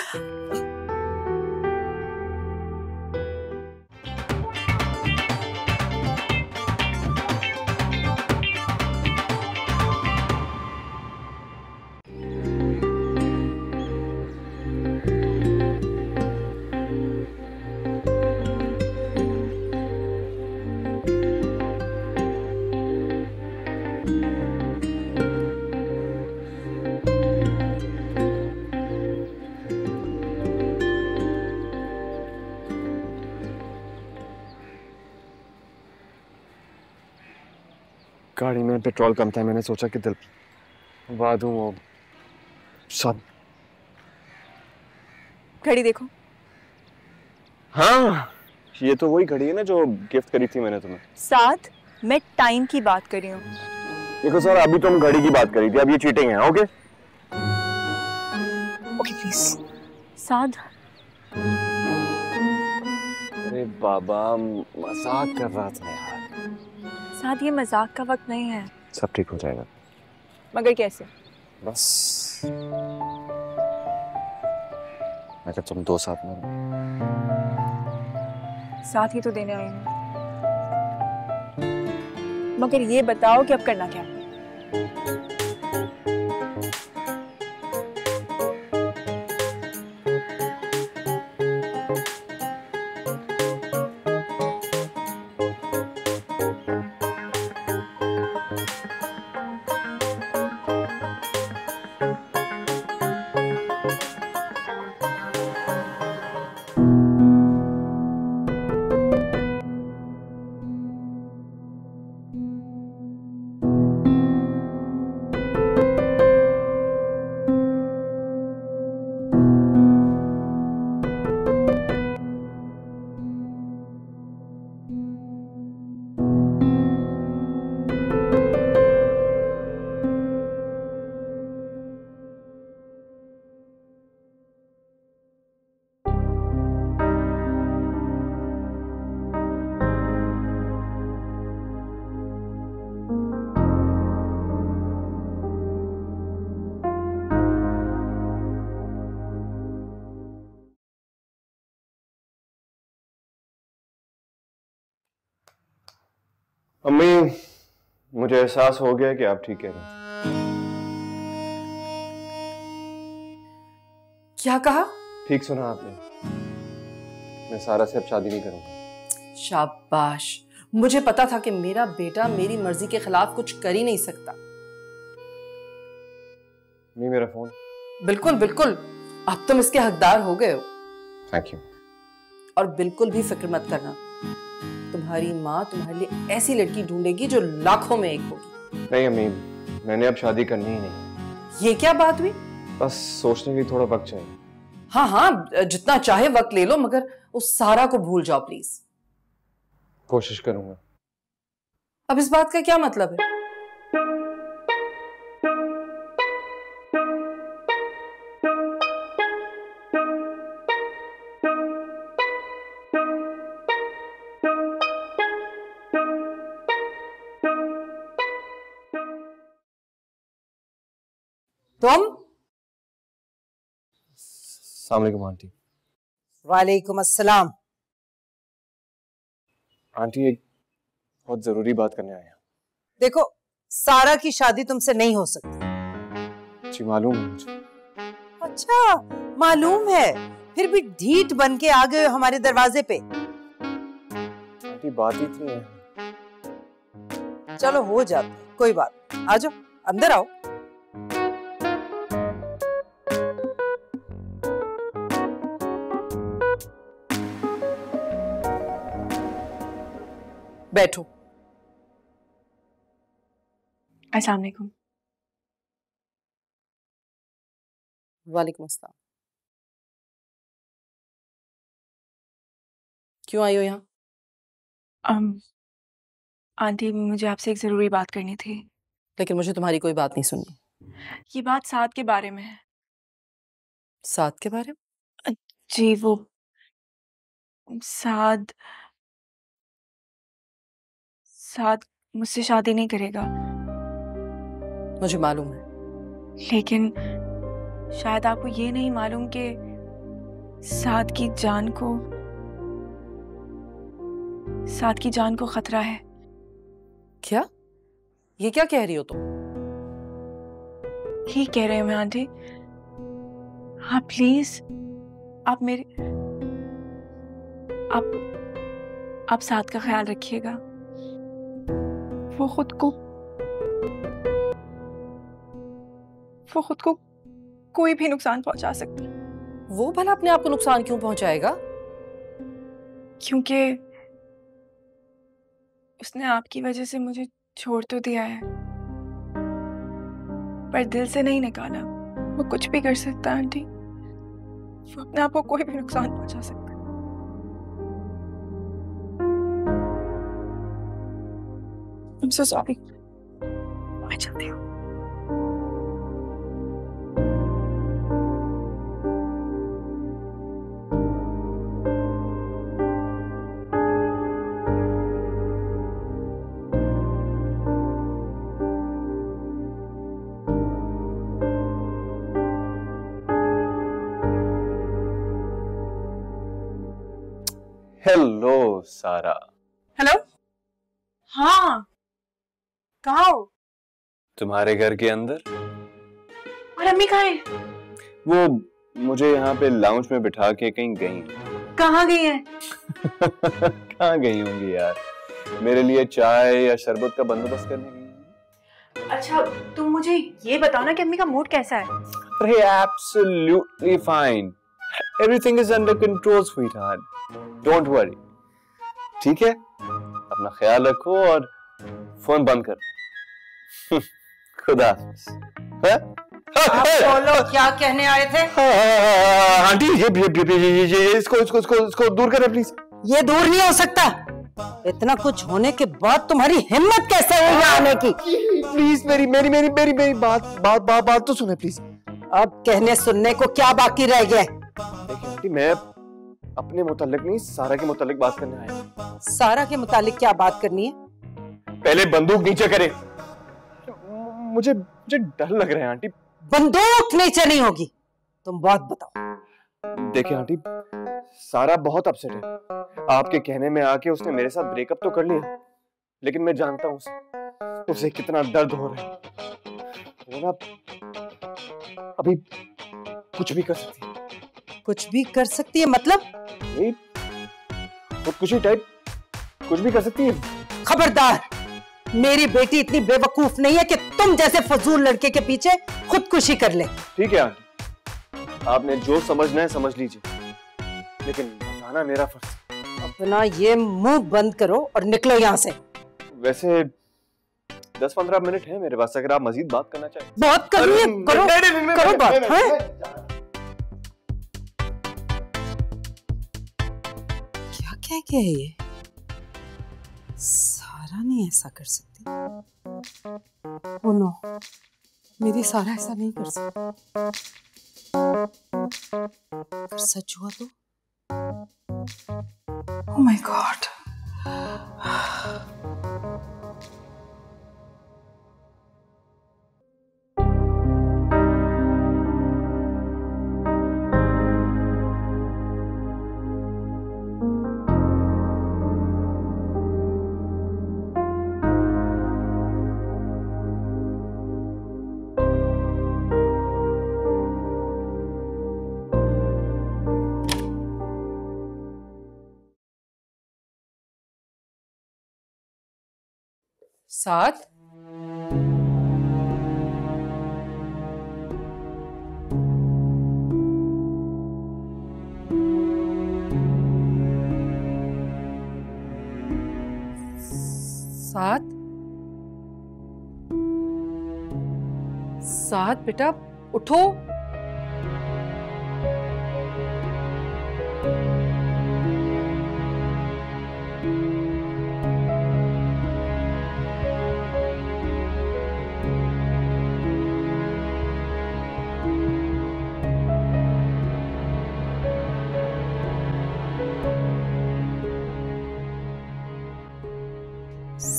B: पेट्रोल कम था मैंने सोचा कि दिल वाद दूँ वो सब।
A: घड़ी देखो।
B: हाँ ये तो वही घड़ी है ना जो गिफ्ट करी थी मैंने तुम्हें।
A: साथ मैं टाइम की बात कर रही हूँ।
B: देखो सर अभी तो हम घड़ी की बात करी थी अब ये चीटिंग है ओके
A: ओके प्लीज़ साध
B: अरे बाबा मज़ाक कर रहा था यार।
A: साथ ये मज़ाक का वक्त नहीं है।
B: सब ठीक हो जाएगा।
A: मगर कैसे?
B: बस। मैं तुम दो साथ में।
A: साथ ही तो देने आई हूँ। मगर ये बताओ कि अब करना क्या?
B: मुझे एहसास हो गया कि आप ठीक कह रहे हैं।
D: क्या कहा?
B: ठीक सुना आपने। मैं सारा से अब शादी नहीं करूँगा।
D: शाबाश। मुझे पता था कि मेरा बेटा मेरी मर्ज़ी के खिलाफ कुछ कर ही नहीं सकता।
B: नहीं मेरा फ़ोन।
D: बिल्कुल बिल्कुल। अब तुम इसके हकदार हो गए हो।
B: थैंक यू
D: और बिल्कुल भी फ़िक्र मत करना। तुम्हारी माँ तुम्हारे लिए ऐसी लड़की ढूंढेगी जो लाखों में एक होगी।
B: नहीं अमीन मैंने अब शादी करनी ही नहीं।
D: ये क्या बात हुई?
B: बस सोचने के लिए थोड़ा वक्त चाहिए।
D: हाँ हाँ जितना चाहे वक्त ले लो मगर उस सारा को भूल जाओ प्लीज़
B: कोशिश करूँगा।
D: अब इस बात का क्या मतलब है?
B: सलामकुम आंटी
C: वालेकुम अस्सलाम।
B: आंटी एक बहुत ज़रूरी बात करने आया
C: देखो सारा की शादी तुमसे नहीं हो सकती।
B: जी मालूम है मुझे।
C: अच्छा मालूम है। फिर भी ढीठ बन के आ गए हमारे दरवाजे पे।
B: आंटी बात ही इतनी है।
C: चलो हो जाता। कोई बात। आ जाओ अंदर आओ।
D: बैठो।
A: अस्सलाम वालेकुम।
D: वालेकुम अस्सलाम। क्यों आई हो यहाँ?
A: अम आंटी मुझे आपसे एक ज़रूरी बात करनी थी।
D: लेकिन मुझे तुम्हारी कोई बात नहीं सुननी।
A: ये बात साथ के बारे में है।
D: साथ के बारे में?
A: जी वो साद साद मुझसे शादी नहीं करेगा।
D: मुझे मालूम है।
A: लेकिन शायद आपको ये नहीं मालूम कि साद की जान को साद की जान को खतरा है।
D: क्या? ये क्या कह रही हो तुम?
A: ही कह रहे हो मैं आंटी। हाँ प्लीज़ आप मेरे आप आप साथ का ख्याल रखिएगा। वो खुद को वो खुद को कोई भी नुकसान पहुँचा सकती
D: वो भला अपने आप को नुकसान क्यों पहुंचाएगा?
A: क्योंकि उसने आपकी वजह से मुझे छोड़ तो दिया है। पर दिल से नहीं निकाला। वो कुछ भी कर सकता है आंटी। वो अपने आप को कोई भी नुकसान पहुँचा सकता I'm so sorry. मैं चलती हूँ
B: हेलो सारा
A: हेलो हाँ कहाँ हो
B: तुम्हारे घर के अंदर?
A: और अम्मी कहाँ है?
B: वो मुझे यहाँ पे लाउंज में बिठा के कहीं गई
A: कहाँ गई है? <laughs>
B: कहाँ गई होंगी यार? मेरे लिए चाय या शरबत का बंदोबस्त करने गई
A: अच्छा तुम मुझे ये बताओ ना कि अम्मी का मूड कैसा है?
B: अरे absolutely fine everything is under control sweetheart don't worry ठीक है? अपना ख्याल रखो और फ़ोन बंद कर <laughs> खुदा। हैं?
C: आप बोलो क्या कहने आए थे?
B: हाँ, आंटी ये ये ये ये इसको इसको इसको इसको दूर करें प्लीज़
C: ये दूर नहीं हो सकता। इतना कुछ होने के बाद तुम्हारी हिम्मत कैसे हुई आने की?
B: प्लीज़ मेरी मेरी मेरी मेरी मेरी बात बात बात बात तो सुने प्लीज़
C: अब कहने सुनने को क्या बाकी रह गया?
B: देखिए आंटी मैं अपने मुतालिक नहीं सारा के मुतालिक बात करने आया
C: सारा के मुतालिक क्या बात करनी है?
B: पहले बंदूक नीचे करें। मुझे मुझे डर लग रहा है आंटी।
C: बंदूक नीचे नहीं होगी। तुम बात बताओ।
B: देखिए आंटी सारा बहुत अपसेट है। आपके कहने में आके उसने मेरे साथ ब्रेकअप तो कर लिया लेकिन मैं जानता हूँ उसे उसे कितना दर्द हो रहा है। वो ना अभी कुछ भी कर सकती है।
C: कुछ भी कर सकती है मतलब?
B: नहीं खुदकुशी टाइप कुछ भी कर सकती है।
C: खबरदार! मेरी बेटी इतनी बेवकूफ़ नहीं है कि तुम जैसे फजूल लड़के के पीछे खुदकुशी कर ले।
B: ठीक है आंटी। आपने जो समझना है समझ लीजिए। लेकिन बताना मेरा फ़र्ज़
C: अपना ये मुँह बंद करो और निकलो यहाँ से।
B: वैसे दस पंद्रह मिनट है मेरे पास अगर आप मजीद बात करना चाहें।
C: बहुत करनी है करो करो बात हैं? क्या कह गया ये? सारा नहीं ऐसा कर सकती। ओ नो, मेरी सारा ऐसा नहीं कर सकती। सच हुआ तो? ओ माय गॉड
D: साथ। साथ। साथ बेटा उठो।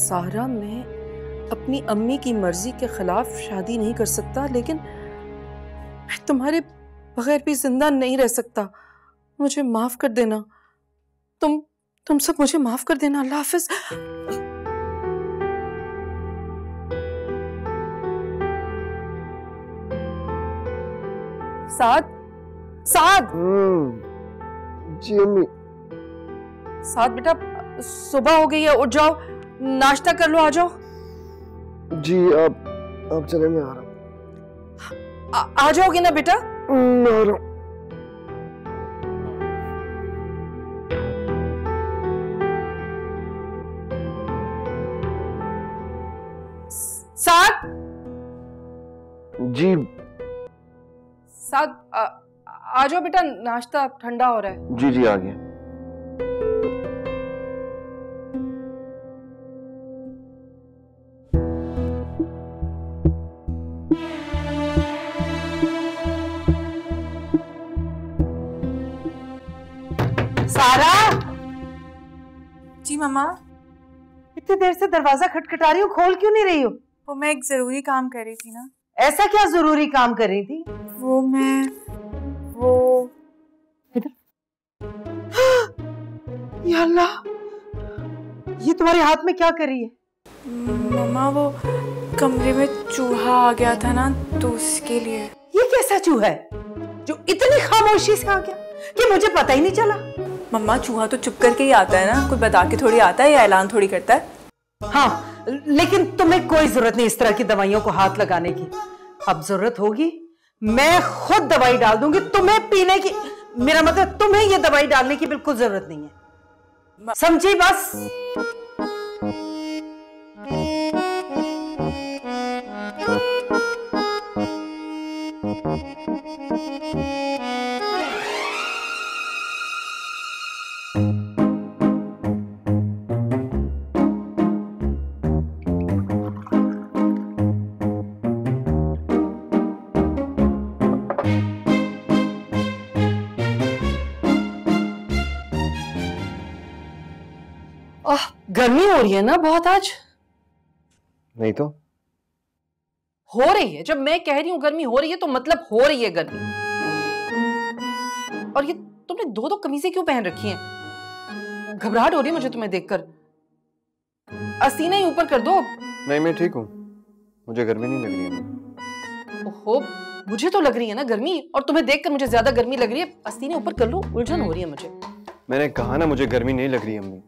D: सारा मैं अपनी अम्मी की मर्ज़ी के खिलाफ शादी नहीं कर सकता लेकिन मैं तुम्हारे बगैर भी ज़िंदा नहीं रह सकता। मुझे माफ़ कर देना। तुम तुम सब मुझे माफ़ कर देना अल्लाह हाफिज। साद साद।
B: हम्म, जी अम्मी।
D: साद बेटा सुबह हो गई है उठ जाओ। नाश्ता कर लो आ जाओ।
B: जी आप आप चले मैं आ रहा हूँ।
D: आ, आ जाओगे ना बेटा?
B: हम्म, आ रहा हूँ। जी।
D: साद आ, आ जाओ बेटा नाश्ता ठंडा हो रहा है।
B: जी जी आ गया।
A: मम्मा
C: इतनी देर से दरवाज़ा खटखटा रही हूँ खोल क्यों नहीं रही हो?
A: वो मैं एक ज़रूरी काम कर रही थी ना।
C: ऐसा क्या ज़रूरी काम कर रही थी?
A: वो मैं वो <gasps>
C: या अल्लाह ये तुम्हारे हाथ में क्या कर रही है?
A: मम्मा वो कमरे में चूहा आ गया था ना तो उसके लिए।
C: ये कैसा चूहा है जो इतनी खामोशी से आ गया कि मुझे पता ही नहीं चला?
A: मम्मा चूहा तो चुप करके ही आता है ना? कोई बता के थोड़ी आता है या ऐलान थोड़ी करता है?
C: हाँ लेकिन तुम्हें कोई ज़रूरत नहीं इस तरह की दवाइयों को हाथ लगाने की। अब ज़रूरत होगी मैं खुद दवाई डाल दूँगी तुम्हें पीने की। मेरा मतलब तुम्हें ये दवाई डालने की बिल्कुल ज़रूरत नहीं है। समझी बस?
D: गर्मी हो रही है ना बहुत आज?
B: नहीं तो।
D: हो रही है। जब मैं कह रही हूँ गर्मी हो रही है तो मतलब हो रही है गर्मी। और ये तुमने दो दो कमीजें क्यों पहन रखी हैं? घबराहट हो रही है मुझे तुम्हें देखकर। असीना ही ऊपर कर दो।
B: नहीं मैं ठीक हूँ। मुझे गर्मी नहीं लग रही है।
D: ओहो मुझे तो लग रही है ना गर्मी। और तुम्हें देखकर मुझे ज़्यादा गर्मी लग रही है। असीने ऊपर कर लो? उलझन हो रही है मुझे।
B: मैंने कहा ना मुझे गर्मी नहीं लग रही अम्मी।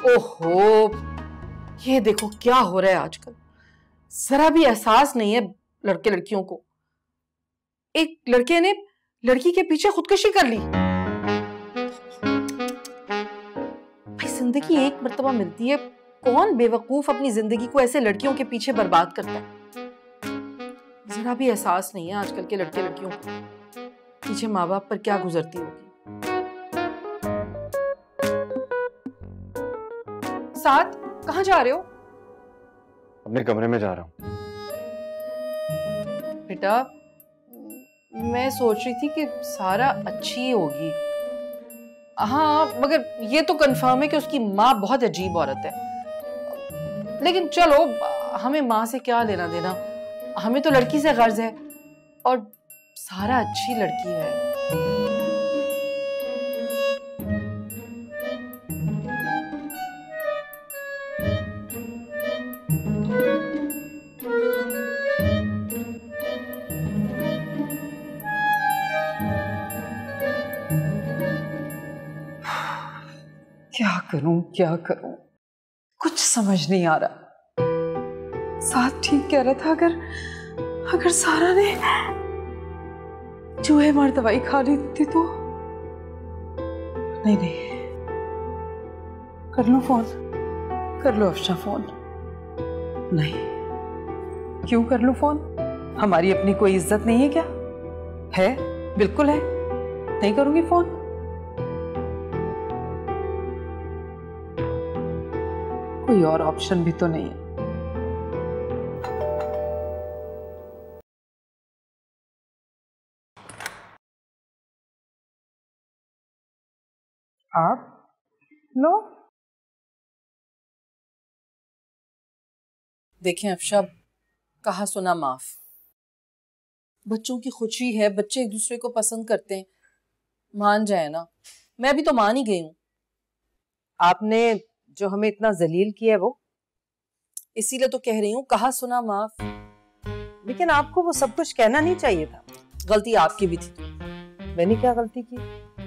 D: ओहो, ये देखो क्या हो रहा है आजकल। जरा भी एहसास नहीं है लड़के लड़कियों को। एक लड़के ने लड़की के पीछे खुदकुशी कर ली। भाई, ज़िंदगी एक मरतबा मिलती है। कौन बेवकूफ़ अपनी ज़िंदगी को ऐसे लड़कियों के पीछे बर्बाद करता है? जरा भी एहसास नहीं है आजकल के लड़के लड़कियों को। पीछे माँ बाप पर क्या गुजरती होगी? साथ? कहाँ जा रहे हो?
B: अपने कमरे में जा रहा हूँ।
D: बेटा मैं सोच रही थी कि सारा अच्छी होगी। हाँ मगर ये तो कंफर्म है कि उसकी माँ बहुत अजीब औरत है। लेकिन चलो हमें माँ से क्या लेना देना? हमें तो लड़की से गर्ज है। और सारा अच्छी लड़की है।
C: करूँ, क्या करूँ? कुछ समझ नहीं आ रहा। साथ ठीक कह रहा था, अगर अगर सारा ने चूहे मार दवाई खा ली थी तो? नहीं नहीं। कर लो फ़ोन। कर लो अफशा फ़ोन। नहीं। क्यों कर लो फ़ोन? हमारी अपनी कोई इज़्ज़त नहीं है क्या? है? बिल्कुल है। नहीं करूँगी फ़ोन? कोई और ऑप्शन भी तो नहीं है। आप? नो
D: देखें अफशब कहा सुना माफ़। बच्चों की खुशी है बच्चे एक दूसरे को पसंद करते हैं। मान जाए ना। मैं अभी तो मान ही गई हूँ।
C: आपने जो हमें इतना जलील किया है वो।
D: इसीलिए तो कह रही हूँ, कहा सुना माफ़।
C: लेकिन आपको वो सब कुछ कहना नहीं चाहिए था।
D: गलती आपकी भी थी।
C: मैंने क्या गलती की?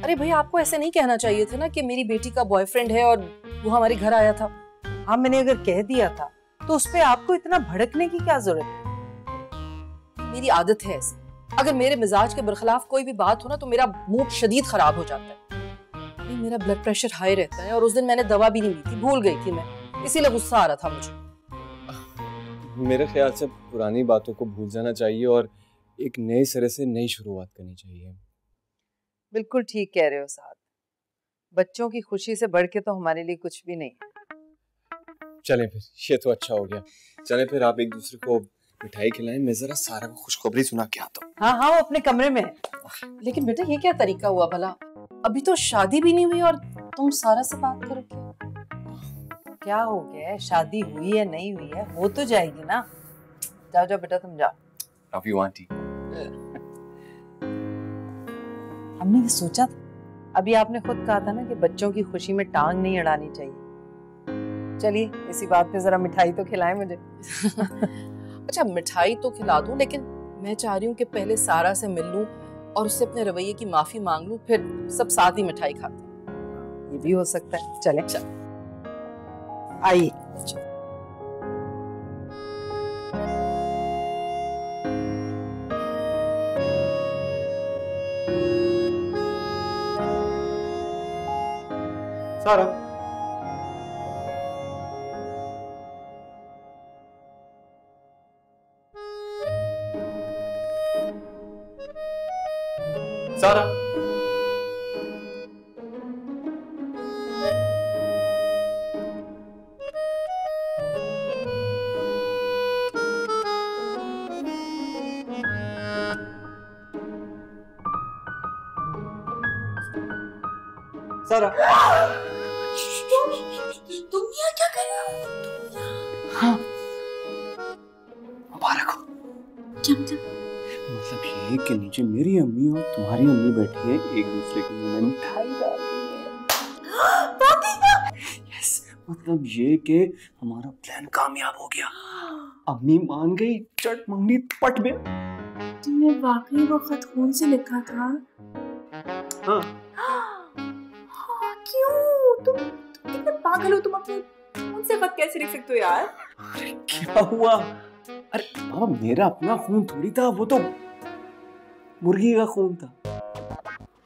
D: अरे भैया, आपको ऐसे नहीं कहना चाहिए था ना कि मेरी बेटी का बॉयफ्रेंड है और वो हमारे घर आया था।
C: हाँ मैंने अगर कह दिया था तो उस पर आपको इतना भड़कने की क्या ज़रूरत है?
D: मेरी आदत है ऐसी। अगर मेरे मिजाज के बरखिलाफ कोई भी बात हो ना तो मेरा मूड शदीद खराब हो जाता है। नहीं मेरा ब्लड प्रेशर हाई रहता है और उस दिन मैंने दवा भी नहीं ली थी भूल गई थी मैं। इसीलिए गुस्सा आ रहा था मुझे।
B: मेरे ख्याल से पुरानी बातों को भूल जाना चाहिए और एक नए सिरे से नई शुरुआत करनी चाहिए।
C: बिल्कुल ठीक कह रहे हो साहब। बच्चों की खुशी से बढ़ के तो हमारे लिए कुछ भी नहीं।
B: चलें फिर ये तो अच्छा हो गया। चलें फिर आप एक दूसरे को मिठाई खिलाएँ मैं जरा सारा को खुशखबरी सुना के आता हूँ।
C: हाँ हाँ वो अपने कमरे में है।
D: लेकिन बेटा ये क्या तरीका हुआ भला? अभी तो शादी भी नहीं हुई और तुम सारा से बात करो क्या
C: क्या हो गया है? शादी हुई है नहीं हुई है? हो तो जाएगी ना। जाओ जाओ बेटा तुम जाओ।
B: लव यू आंटी
C: हमने ये सोचा था। अभी आपने खुद कहा था ना कि बच्चों की खुशी में टांग नहीं अड़ानी चाहिए। चलिए इसी बात पे जरा मिठाई तो खिलाएँ मुझे। <laughs>
D: अच्छा मिठाई तो खिला दूँ लेकिन मैं चाह रही हूँ कि पहले सारा से मिल लूँ और उससे अपने रवैये की माफ़ी मांग लूँ फिर सब साथ ही मिठाई खाते हैं।
C: ये भी हो सकता है। चले। चल आइए।
B: सारा। सारा
A: मतलब
B: ये कि हमारा प्लान कामयाब हो गया। <gasps> अम्मी मान गई चट मंगनी पट में।
A: तुमने वाकई वो खत खून से लिखा था?
B: हाँ। <gasps>
A: हाँ, क्यों? तुम तुम कितने पागल हो? तुम अपने खून से खत कैसे लिख सकते हो यार?
B: अरे क्या हुआ? अरे बाबा मेरा अपना खून थोड़ी था वो तो मुर्गी का खून था।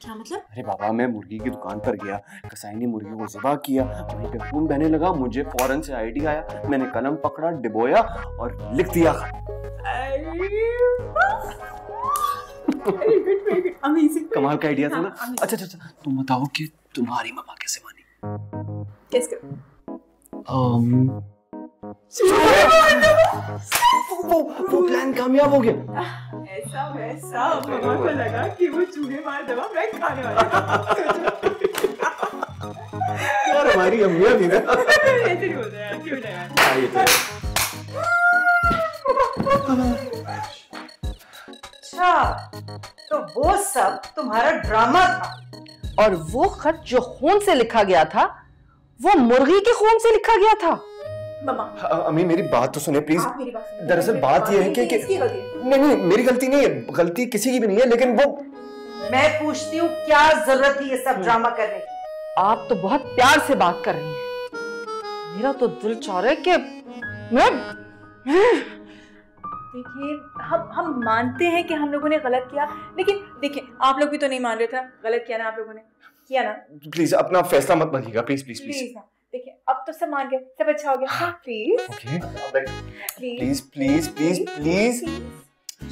A: क्या मतलब?
B: अरे बाबा मैं मुर्गी की दुकान पर गया कसाई ने मुर्गी को ज़िबा किया वहीं पे खून बहने लगा मुझे फ़ौरन से आइडिया आया मैंने कलम पकड़ा डिबोया और लिख दिया। कमाल का आइडिया था ना?
A: हाँ,
B: अच्छा अच्छा अच्छा तुम बताओ कि तुम्हारी मम्मा कैसे मानी
A: कैसे
B: um, वो प्लान कामयाब हो गया
A: ऐसा वैसा को लगा कि वो चूहे मार दवा खाने वाली
B: यार हमारी अम्मियाँ भी ना
A: ऐसे नहीं बोलते यार क्यों यार।
C: अच्छा तो वो सब तुम्हारा ड्रामा था
D: और वो खत जो खून से लिखा गया था, वो मुर्गी के खून से लिखा गया था
A: मम्मा।
B: हाँ, अम्मी मेरी बात तो सुने प्लीज़ दरअसल बात ये है कि, कि नहीं नहीं मेरी गलती नहीं है। गलती किसी की भी नहीं है लेकिन वो
C: मैं पूछती हूँ क्या ज़रूरत थी ये सब ड्रामा करने की?
D: आप तो बहुत प्यार से बात कर रही हैं। मेरा तो दिल चाह रहा है कि मैं
A: देखिए हम हम मानते हैं कि हम लोगों ने गलत किया लेकिन देखिए आप लोग भी तो नहीं मान रहे थे। गलत किया ना आप लोगों ने। किया ना?
B: प्लीज़ अपना फैसला मत बनिएगा प्लीज़ प्लीज़ प्लीज़
A: प्लीज़ अब तो सब मान गए सब अच्छा हो गया। हाँ please
B: okay
A: please
B: please please please please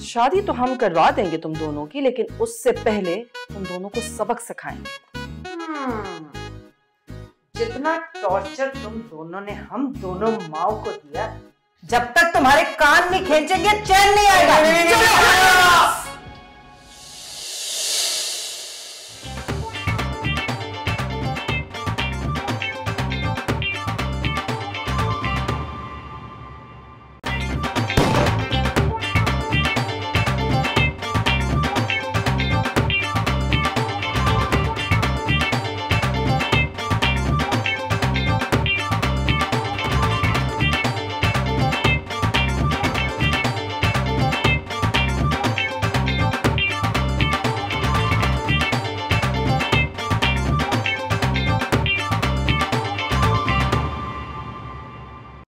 D: शादी तो हम करवा देंगे तुम दोनों की लेकिन उससे पहले तुम दोनों को सबक सिखाएँगे।
C: हम्म, जितना टॉर्चर तुम दोनों ने हम दोनों माओ को दिया जब तक तुम्हारे कान नहीं खींचेंगे चैन नहीं आएगा। चलो।